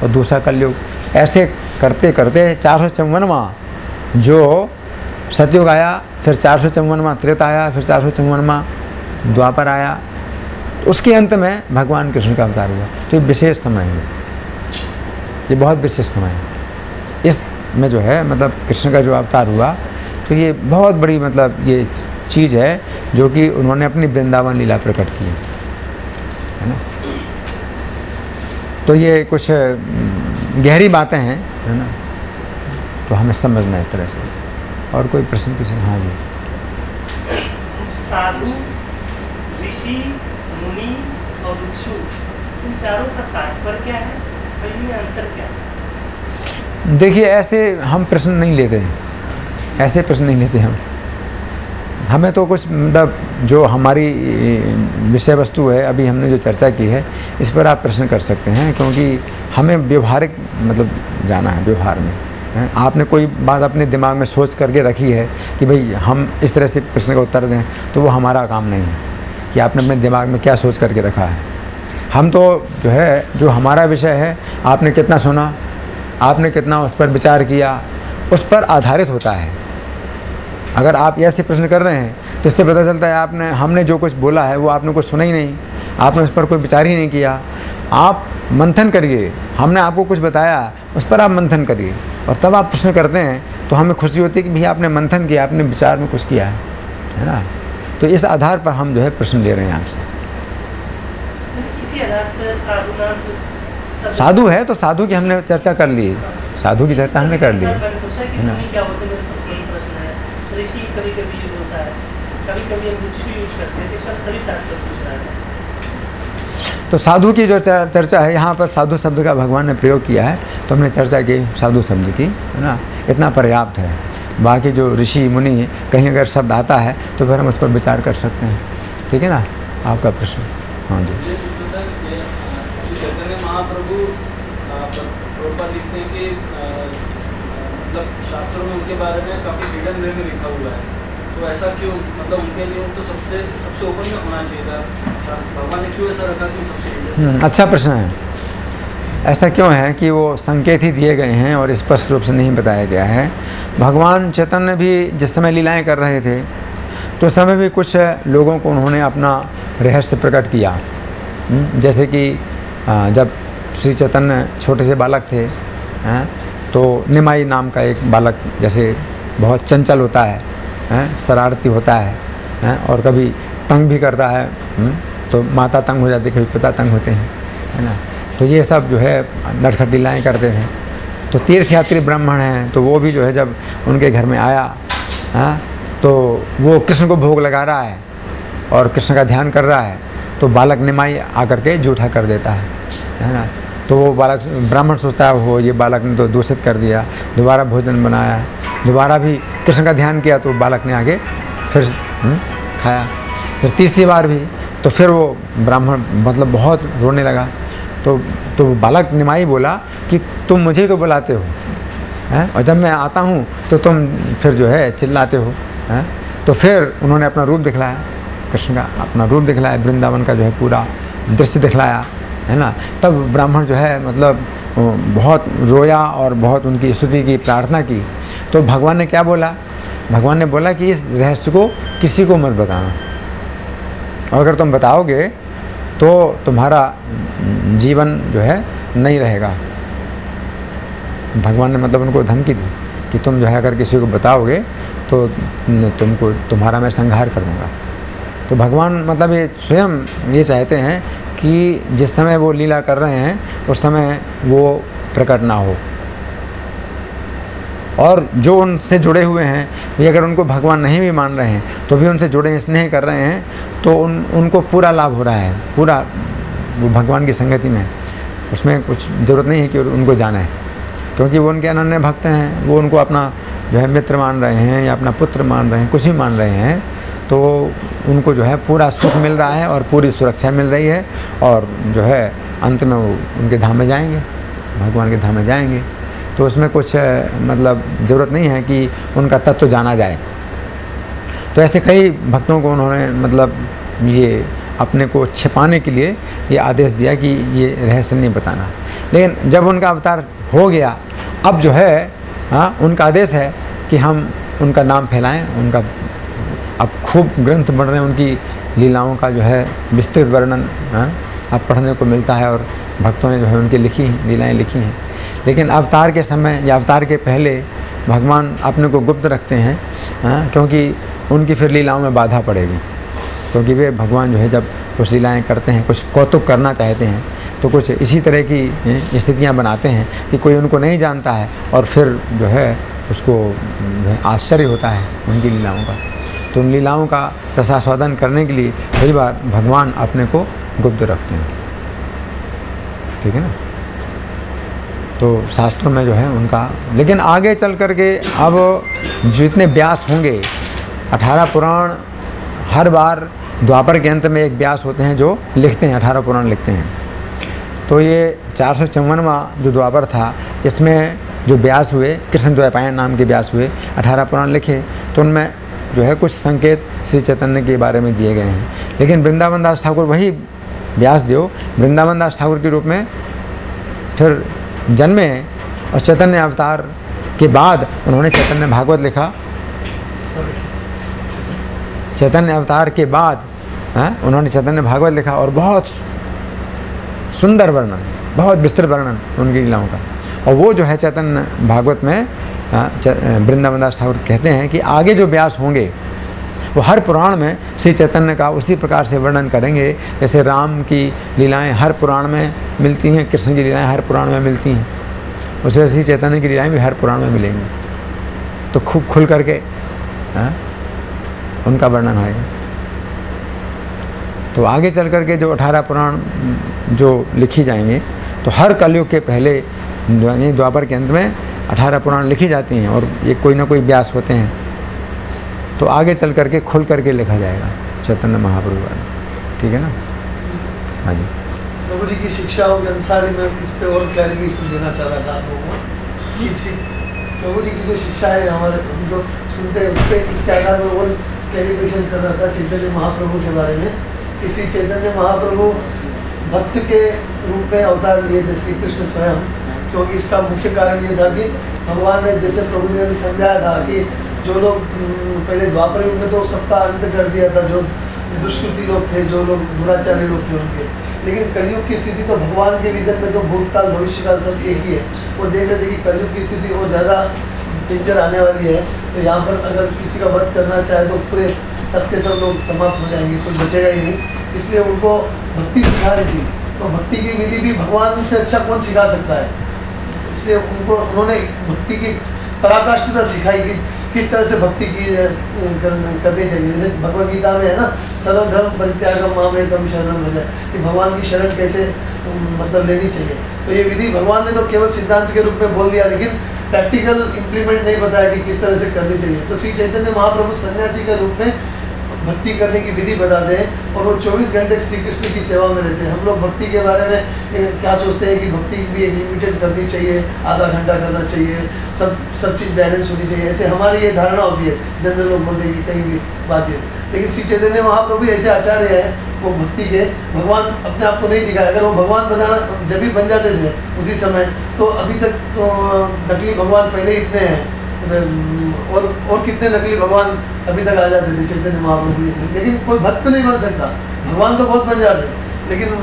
और दूसरा कलयुग। ऐसे करते करते चार सौ चौवनवा जो सतयुग आया, फिर चार सौ चौवनवा त्रेता आया, फिर चार सौ चौवनवा द्वापर आया, उसके अंत में भगवान कृष्ण का अवतार हुआ। तो ये विशेष समय है। ये बहुत विशेष समय है। इस में जो है मतलब कृष्ण का जो अवतार हुआ तो ये बहुत बड़ी मतलब ये चीज़ है, जो कि उन्होंने अपनी वृंदावन लीला प्रकट की है ना तो ये कुछ गहरी बातें हैं है ना? तो हमें समझना इस तरह से। और कोई प्रश्न किसी? हाँ जी। साधु ऋषि मुनि और भिक्षु इन चारों का तात्पर्य क्या है? अंतर क्या है? देखिए ऐसे हम प्रश्न नहीं लेते हैं। ऐसे प्रश्न नहीं लेते हम। हमें तो कुछ मतलब जो हमारी विषय वस्तु है, अभी हमने जो चर्चा की है, इस पर आप प्रश्न कर सकते हैं, क्योंकि हमें व्यवहारिक मतलब जाना है व्यवहार में, है। आपने कोई बात अपने दिमाग में सोच करके रखी है कि भाई हम इस तरह से प्रश्न का उत्तर दें तो वो हमारा काम नहीं है, कि आपने अपने दिमाग में क्या सोच करके रखा है। हम तो जो है, जो हमारा विषय है, आपने कितना सुना, आपने कितना उस पर विचार किया, उस पर आधारित होता है। अगर आप ऐसे प्रश्न कर रहे हैं तो इससे पता चलता है आपने, हमने जो कुछ बोला है, वो आपने कुछ सुना ही नहीं। आपने उस पर कोई विचार ही नहीं किया। आप मंथन करिए। हमने आपको कुछ बताया, उस पर आप मंथन करिए। और तब आप प्रश्न करते हैं तो हमें खुशी होती है कि भैया आपने मंथन किया, आपने विचार में कुछ किया है। है ना? तो इस आधार पर हम जो है प्रश्न ले रहे हैं आपसे। साधु है तो साधु की हमने चर्चा कर ली। साधु की चर्चा हमने कर ली। है ना? तो साधु की जो चर्चा है यहाँ पर साधु शब्द का भगवान ने प्रयोग किया है। तो हमने चर्चा की साधु शब्द की है ना? इतना पर्याप्त है। बाकी जो ऋषि मुनि कहीं अगर शब्द आता है तो फिर हम उस पर विचार कर सकते हैं। ठीक है ना? आपका प्रश्न। हाँ जी। महाप्रभु मतलब शास्त्रों में उनके बारे में काफ़ी वे में लिखा हुआ है। तो ऐसा क्यों? मतलब उनके लिए तो सबसे सबसे ओपन में होना चाहिए था। भगवान ने क्यों ऐसा रखा कि सबसे हम्म, अच्छा प्रश्न है। ऐसा क्यों है कि वो संकेत ही दिए गए हैं और स्पष्ट रूप से नहीं बताया गया है? भगवान चैतन्य भी जिस समय लीलाएँ कर रहे थे तो समय भी कुछ लोगों को उन्होंने अपना रहस्य प्रकट किया। हम्म, जैसे कि जब श्री चैतन्य छोटे से बालक थे हैं, तो निमाई नाम का एक बालक जैसे बहुत चंचल होता है हैं, शरारती होता है हैं, और कभी तंग भी करता है हम्म, तो माता तंग हो जाती है कभी पिता तंग होते हैं है ना? तो ये सब जो है नटखट लीलाएँ करते थे तो तीर्थयात्री ब्राह्मण हैं तो वो भी जो है जब उनके घर में आया हाँ तो वो कृष्ण को भोग लगा रहा है और कृष्ण का ध्यान कर रहा है तो बालक निमाई आकर के जूठा कर देता है है ना? तो वो बालक ब्राह्मण सोचता है वो ये बालक ने तो दूषित कर दिया दोबारा भोजन बनाया दोबारा भी कृष्ण का ध्यान किया तो बालक ने आगे फिर हम्म, खाया। फिर तीसरी बार भी तो फिर वो ब्राह्मण मतलब बहुत रोने लगा। तो तो बालक निमाई बोला कि तुम मुझे ही तो बुलाते हो हैं? और जब मैं आता हूँ तो तुम फिर जो है चिल्लाते हो हैं? तो फिर उन्होंने अपना रूप दिखलाया कृष्ण का अपना रूप दिखलाया वृंदावन का जो है पूरा दृश्य दिखलाया। है ना? तब ब्राह्मण जो है मतलब बहुत रोया और बहुत उनकी स्तुति की, प्रार्थना की। तो भगवान ने क्या बोला? भगवान ने बोला कि इस रहस्य को किसी को मत बताना। और अगर तुम बताओगे तो तुम्हारा जीवन जो है, नहीं रहेगा। भगवान ने मतलब उनको धमकी दी कि तुम जो है, अगर किसी को बताओगे तो तुमको, तुम्हारा मैं संहार कर दूँगा। तो भगवान मतलब ये स्वयं ये चाहते हैं कि जिस समय वो लीला कर रहे हैं, उस समय वो प्रकट ना हो। और जो उनसे जुड़े हुए हैं, ये अगर उनको भगवान नहीं भी मान रहे हैं तो भी उनसे जुड़े स्नेह कर रहे हैं तो उन, उनको पूरा लाभ हो रहा है। पूरा वो भगवान की संगति में। उसमें कुछ ज़रूरत नहीं है कि उनको जाना। है क्योंकि वो उनके अनन्य भक्त हैं, वो उनको अपना जो है मित्र मान रहे हैं या अपना पुत्र मान रहे हैं, कुछ भी मान रहे हैं तो उनको जो है पूरा सुख मिल रहा है और पूरी सुरक्षा मिल रही है और जो है अंत में वो उनके धाम में जाएँगे, भगवान के धाम में जाएँगे। तो उसमें कुछ मतलब ज़रूरत नहीं है कि उनका तत्व जाना जाए। तो ऐसे कई भक्तों को उन्होंने मतलब ये अपने को छिपाने के लिए ये आदेश दिया कि ये रहस्य नहीं बताना। लेकिन जब उनका अवतार हो गया, अब जो है हाँ उनका आदेश है कि हम उनका नाम फैलाएँ, उनका अब खूब ग्रंथ बढ़ रहे हैं उनकी लीलाओं का जो है विस्तृत वर्णन हाँ अब पढ़ने को मिलता है और भक्तों ने जो है उनकी लिखी हैं, लीलाएँ लिखी हैं। लेकिन अवतार के समय या अवतार के पहले भगवान अपने को गुप्त रखते हैं हाँ क्योंकि उनकी फिर लीलाओं में बाधा पड़ेगी। क्योंकि वे भगवान जो है जब कुछ लीलाएँ करते हैं, कुछ कौतुक करना चाहते हैं तो कुछ इसी तरह की स्थितियाँ बनाते हैं कि कोई उनको नहीं जानता है और फिर जो है उसको आश्चर्य होता है उनकी लीलाओं का। तो उन लीलाओं का रसास्वादन करने के लिए कई बार भगवान अपने को गुप्त रखते हैं। ठीक है ना? तो शास्त्रों में जो है उनका, लेकिन आगे चल कर के अब जितने व्यास होंगे, अठारह पुराण हर बार द्वापर के अंत में एक व्यास होते हैं जो लिखते हैं, अठारह पुराण लिखते हैं। तो ये चार सौ चौवनवा जो द्वापर था, इसमें जो व्यास हुए, कृष्ण द्वैपायन नाम के व्यास हुए, अठारह पुराण लिखे तो उनमें जो है कुछ संकेत श्री चैतन्य के बारे में दिए गए हैं। लेकिन वृंदावन दास ठाकुर वही व्यास देव वृंदावन दास ठाकुर के रूप में फिर जन्मे और चैतन्य अवतार के बाद उन्होंने चैतन्य भागवत लिखा। चैतन्य अवतार के बाद हाँ, उन्होंने चैतन्य भागवत लिखा और बहुत सुंदर वर्णन बहुत विस्तृत वर्णन उनकी लीलाओं का। और वो जो है चैतन्य भागवत में वृंदावन दास ठाकुर कहते हैं कि आगे जो व्यास होंगे वो हर पुराण में श्री चैतन्य का उसी प्रकार से वर्णन करेंगे जैसे राम की लीलाएँ हर पुराण में मिलती हैं कृष्ण की लीलाएँ हर पुराण में मिलती हैं उसे श्री चैतन्य की लीलाएँ भी हर पुराण में मिलेंगी। तो खूब खुल करके हाँ, उनका वर्णन होएगा तो आगे चल करके जो अठारह पुराण जो लिखी जाएँगे तो हर कलयुग के पहले यानी द्वापर के अंत में अठारह पुराण लिखी जाती हैं और ये कोई ना कोई व्यास होते हैं। तो आगे चल करके खुल करके लिखा जाएगा, चैतन्य महाप्रभु का ठीक है ना? हाँ जी। प्रभु जी की शिक्षाओं के अनुसार मैं इस पे और क्लैरिफिकेशन देना चाह रहा था आप लोगों को। प्रभु जी की जो शिक्षा है, हमारे हम जो सुनते हैं, उस पर उसके आधार पर और क्लैरिफिकेशन कर रहा था चैतन्य महाप्रभु के बारे में। इसी चैतन्य महाप्रभु भक्त के रूप में अवतार लिए थे श्री कृष्ण स्वयं। क्योंकि इसका मुख्य कारण ये था कि भगवान ने जैसे प्रभु ने भी समझाया था कि जो लोग हम्म, पहले द्वापर युग में तो सबका अंत कर दिया था जो दुष्कृति लोग थे जो लोग दुराचारी लोग थे उनके। लेकिन कलयुग की स्थिति तो भगवान के विजन में तो भूतकाल भविष्यकाल सब एक ही है। वो देख रहे थे कि कलयुग की स्थिति और ज़्यादा डेंजर आने वाली है। तो यहाँ पर अगर किसी का वध करना चाहे तो पूरे सबके सब लोग समाप्त हो जाएँगे कोई बचेगा ही नहीं। इसलिए उनको भक्ति सिखा रही थी। तो भक्ति की विधि भी भगवान से अच्छा कौन सिखा सकता है? इसलिए उनको उन्होंने भक्ति की पराकाष्ठता सिखाई कि किस तरह से भक्ति की कर, करनी चाहिए। जैसे भगवत गीता में है ना सर्वधर्म परित्यागम माम एकम शरणम हो जाए कि भगवान की शरण कैसे मतलब लेनी चाहिए। तो ये विधि भगवान ने तो केवल सिद्धांत के रूप में बोल दिया लेकिन प्रैक्टिकल इम्प्लीमेंट नहीं बताया कि किस तरह से करनी चाहिए। तो श्री चैतन्य महाप्रभु सन्यासी के रूप में भक्ति करने की विधि बताते हैं और वो 24 घंटे श्री कृष्ण की सेवा में रहते हैं। हम लोग भक्ति के बारे में क्या सोचते हैं कि भक्ति भी एक लिमिटेड करनी चाहिए, आधा घंटा करना चाहिए, सब सब चीज़ बैलेंस होनी चाहिए। ऐसे हमारी ये धारणा होती है। जनरल लोग बोलते हैं कि कहीं भी बात है लेकिन श्री चैतन्य महाप्रभु ऐसे आचार्य हैं, वो भक्ति के, भगवान अपने आप को नहीं दिखाया अगर वो भगवान बनाना, जब भी बन जाते थे उसी समय तो अभी तक तो नकली भगवान पहले इतने हैं। और और कितने नकली भगवान अभी तक आ जाते थे, चैतन्य महाप्रभु। लेकिन कोई भक्त नहीं बन सकता। भगवान तो बहुत बन जाते। लेकिन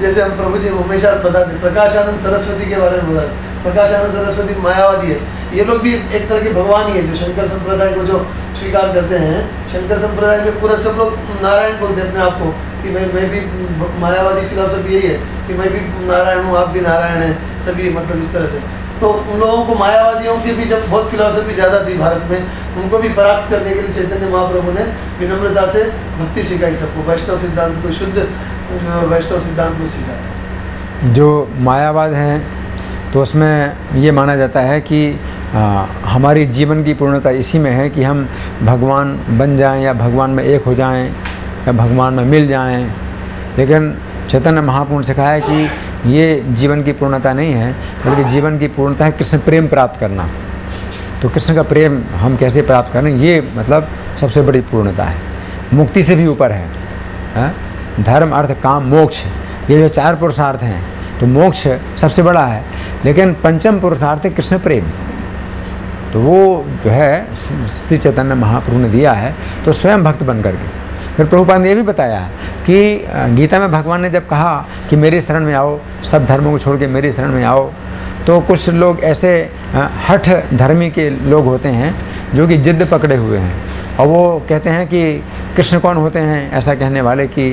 जैसे हम प्रभु जी हमेशा बताते प्रकाशानंद सरस्वती के बारे में बताते प्रकाश आनंद सरस्वती मायावादी है। ये लोग भी एक तरह के भगवान ही है, जो शंकर संप्रदाय को जो स्वीकार करते हैं। शंकर संप्रदाय में पूरा सब लोग नारायण बोलते हैं अपने आप को, कि मैं मैं भी मायावादी फिलोसफी यही है, कि मैं भी नारायण हूँ, आप भी नारायण हैं, सभी मतलब इस तरह से। तो उन लोगों को मायावादियों की भी जब बहुत फिलोसफी ज़्यादा थी भारत में उनको भी परास्त करने के लिए चैतन्य महाप्रभु ने विनम्रता से भक्ति सिखाई सबको। वैष्णव सिद्धांत को शुद्ध वैष्णव सिद्धांत को सिखाया। जो मायावाद हैं तो उसमें ये माना जाता है कि आ, हमारी जीवन की पूर्णता इसी में है कि हम भगवान बन जाएँ या भगवान में एक हो जाएँ या भगवान में मिल जाएँ। लेकिन चैतन्य महाप्रभु ने सिखाया कि ये जीवन की पूर्णता नहीं है, बल्कि जीवन की पूर्णता है कृष्ण प्रेम प्राप्त करना। तो कृष्ण का प्रेम हम कैसे प्राप्त करें? ये मतलब सबसे बड़ी पूर्णता है। मुक्ति से भी ऊपर है। हाँ? धर्म, अर्थ, काम, मोक्ष, ये जो चार पुरुषार्थ हैं तो मोक्ष सबसे बड़ा है। लेकिन पंचम पुरुषार्थ है कृष्ण प्रेम। तो वो जो है श्री चैतन्य महाप्रभु ने दिया है तो स्वयं भक्त बन करके फिर प्रभुपाद ने यह भी बताया कि गीता में भगवान ने जब कहा कि मेरी शरण में आओ, सब धर्मों को छोड़ के मेरी शरण में आओ तो कुछ लोग ऐसे हठ धर्मी के लोग होते हैं जो कि जिद्द पकड़े हुए हैं। और वो कहते हैं कि, कृष्ण कौन होते हैं? ऐसा कहने वाले कि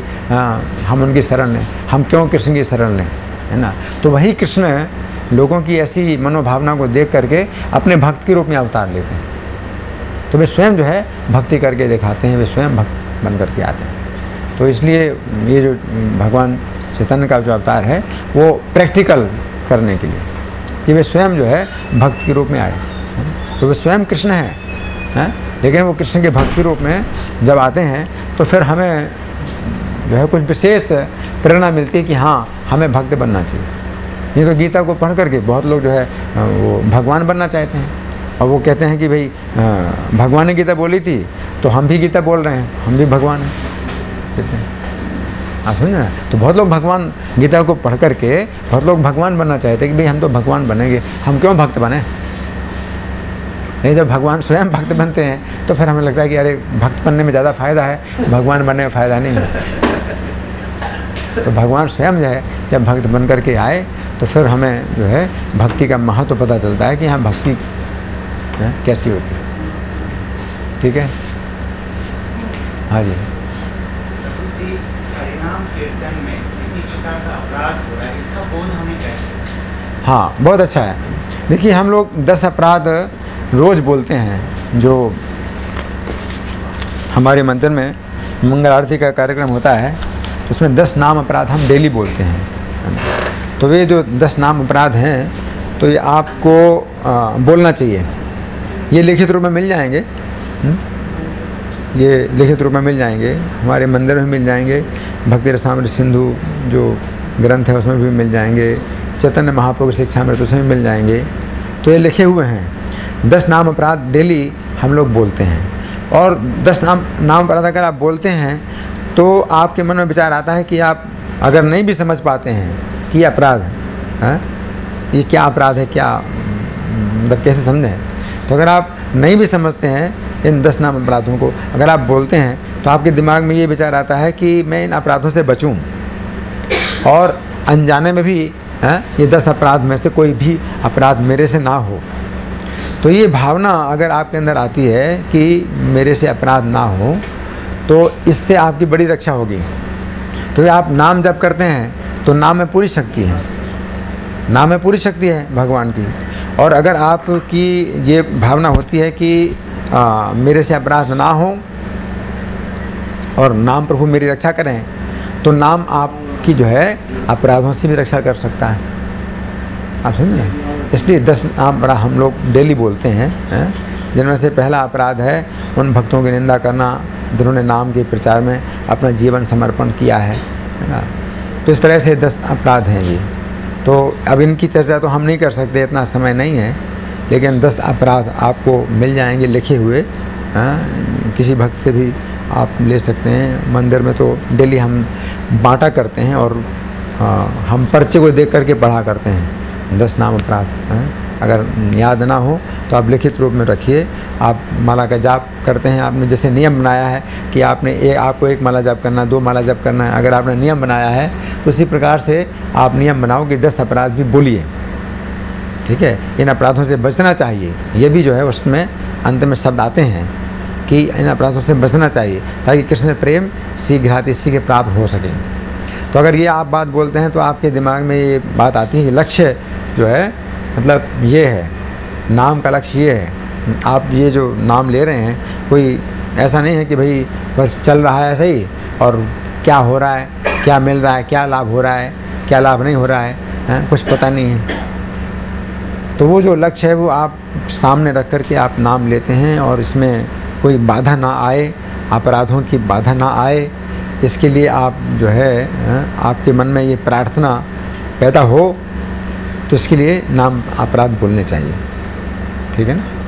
हम उनकी शरण लें हम क्यों कृष्ण की शरण लें? है ना? तो वही कृष्ण लोगों की ऐसी मनोभावना को देख करके अपने भक्त के रूप में अवतार लेते हैं। तो वे स्वयं जो है भक्ति करके दिखाते हैं, वे स्वयं भक्त बन करके आते हैं। तो इसलिए ये जो भगवान चैतन्य का जो अवतार है, वो प्रैक्टिकल करने के लिए, कि वे स्वयं जो है भक्त के रूप में आए। तो वे स्वयं कृष्ण हैं हैं? लेकिन वो कृष्ण के भक्त के रूप में जब आते हैं तो फिर हमें जो है कुछ विशेष प्रेरणा मिलती है कि हाँ हमें भक्त बनना चाहिए। नहीं तो गीता को पढ़ करके बहुत लोग जो है, वो भगवान बनना चाहते हैं। और वो कहते हैं कि भाई भगवान ने गीता बोली थी तो हम भी गीता बोल रहे हैं, हम भी भगवान हैं कहते हैं। आप समझ ना तो बहुत लोग भगवान, गीता को पढ़ करके बहुत लोग भगवान बनना चाहते हैं कि भाई हम तो भगवान बनेंगे, हम क्यों भक्त बने? नहीं, जब भगवान स्वयं भक्त बनते हैं तो फिर हमें लगता है कि अरे, भक्त बनने में ज़्यादा फ़ायदा है, भगवान बनने में फ़ायदा नहीं है। तो भगवान स्वयं जो है, जब भक्त बन करके आए तो फिर हमें जो है, भक्ति का महत्व तो पता चलता है कि हाँ भक्ति है, कैसी होती है? ठीक है? हाँ जी। हो बहुत अच्छा है। देखिए हम लोग दस अपराध रोज़ बोलते हैं जो हमारे मंदिर में मंगल आरती का कार्यक्रम होता है उसमें दस नाम अपराध हम डेली बोलते हैं। तो वे जो दस नाम अपराध हैं तो ये आपको आ, बोलना चाहिए। ये लिखित रूप में मिल जाएँगे। हुँ? ये लिखित रूप में मिल जाएँगे। हमारे मंदिर में मिल जाएँगे। भक्ति रसामृत सिंधु जो ग्रंथ है, उसमें भी मिल जाएँगे। चैतन्य महाप्रभु शिक्षा में तो उसमें भी मिल जाएँगे। तो ये लिखे हुए हैं। दस नाम अपराध डेली हम लोग बोलते हैं। और दस नाम नाम अपराध अगर आप बोलते हैं तो आपके मन में विचार आता है कि आप अगर नहीं भी समझ पाते हैं कि अपराध है? ये क्या अपराध है, क्या मतलब कैसे समझें? तो अगर आप नहीं भी समझते हैं इन दस नाम अपराधों को, अगर आप बोलते हैं तो आपके दिमाग में ये विचार आता है कि मैं इन अपराधों से बचूं। और अनजाने में भी, हैं, ये दस अपराध में से कोई भी अपराध मेरे से ना हो। तो ये भावना अगर आपके अंदर आती है कि मेरे से अपराध ना हो तो इससे आपकी बड़ी रक्षा होगी। तो आप नाम जब करते हैं तो नाम में पूरी शक्ति है। नाम में पूरी शक्ति है भगवान की। और अगर आपकी ये भावना होती है कि आ, मेरे से अपराध ना हो और नाम प्रभु मेरी रक्षा करें तो नाम आपकी जो है अपराधों से भी रक्षा कर सकता है। आप समझ रहे इसलिए दस नाम बड़ा हम लोग डेली बोलते हैं हैं? जिनमें से पहला अपराध है उन भक्तों की निंदा करना जिन्होंने नाम के प्रचार में अपना जीवन समर्पण किया है है ना? तो इस तरह से दस अपराध हैं ये। तो अब इनकी चर्चा तो हम नहीं कर सकते इतना समय नहीं है। लेकिन दस अपराध आपको मिल जाएँगे लिखे हुए आ, किसी भक्त से भी आप ले सकते हैं। मंदिर में तो डेली हम बांटा करते हैं और आ, हम पर्चे को देख करके पढ़ा करते हैं। दस नाम अपराध हैं। अगर याद ना हो तो आप लिखित रूप में रखिए। आप माला का जाप करते हैं, आपने जैसे नियम बनाया है कि आपने एक आपको एक माला जाप करना दो माला जाप करना है। अगर आपने नियम बनाया है तो उसी प्रकार से आप नियम बनाओ कि दस अपराध भी बोलिए। ठीक है? इन अपराधों से बचना चाहिए। ये भी जो है, उसमें अंत में शब्द आते हैं कि इन अपराधों से बचना चाहिए, ताकि कृष्ण प्रेम शीघ्र इसी के प्राप्त हो सके। तो अगर ये आप बात बोलते हैं तो आपके दिमाग में ये बात आती है कि लक्ष्य जो है मतलब ये है नाम का लक्ष्य ये है। आप ये जो नाम ले रहे हैं कोई ऐसा नहीं है कि भाई बस चल रहा है ऐसा ही और क्या हो रहा है क्या मिल रहा है क्या लाभ हो रहा है क्या लाभ नहीं हो रहा है, है? कुछ पता नहीं है। तो वो जो लक्ष्य है वो आप सामने रख कर के आप नाम लेते हैं और इसमें कोई बाधा ना आए अपराधों की बाधा ना आए। इसके लिए आप जो है आपके मन में ये प्रार्थना पैदा हो तो इसके लिए नाम अपराध बोलने चाहिए। ठीक है ना?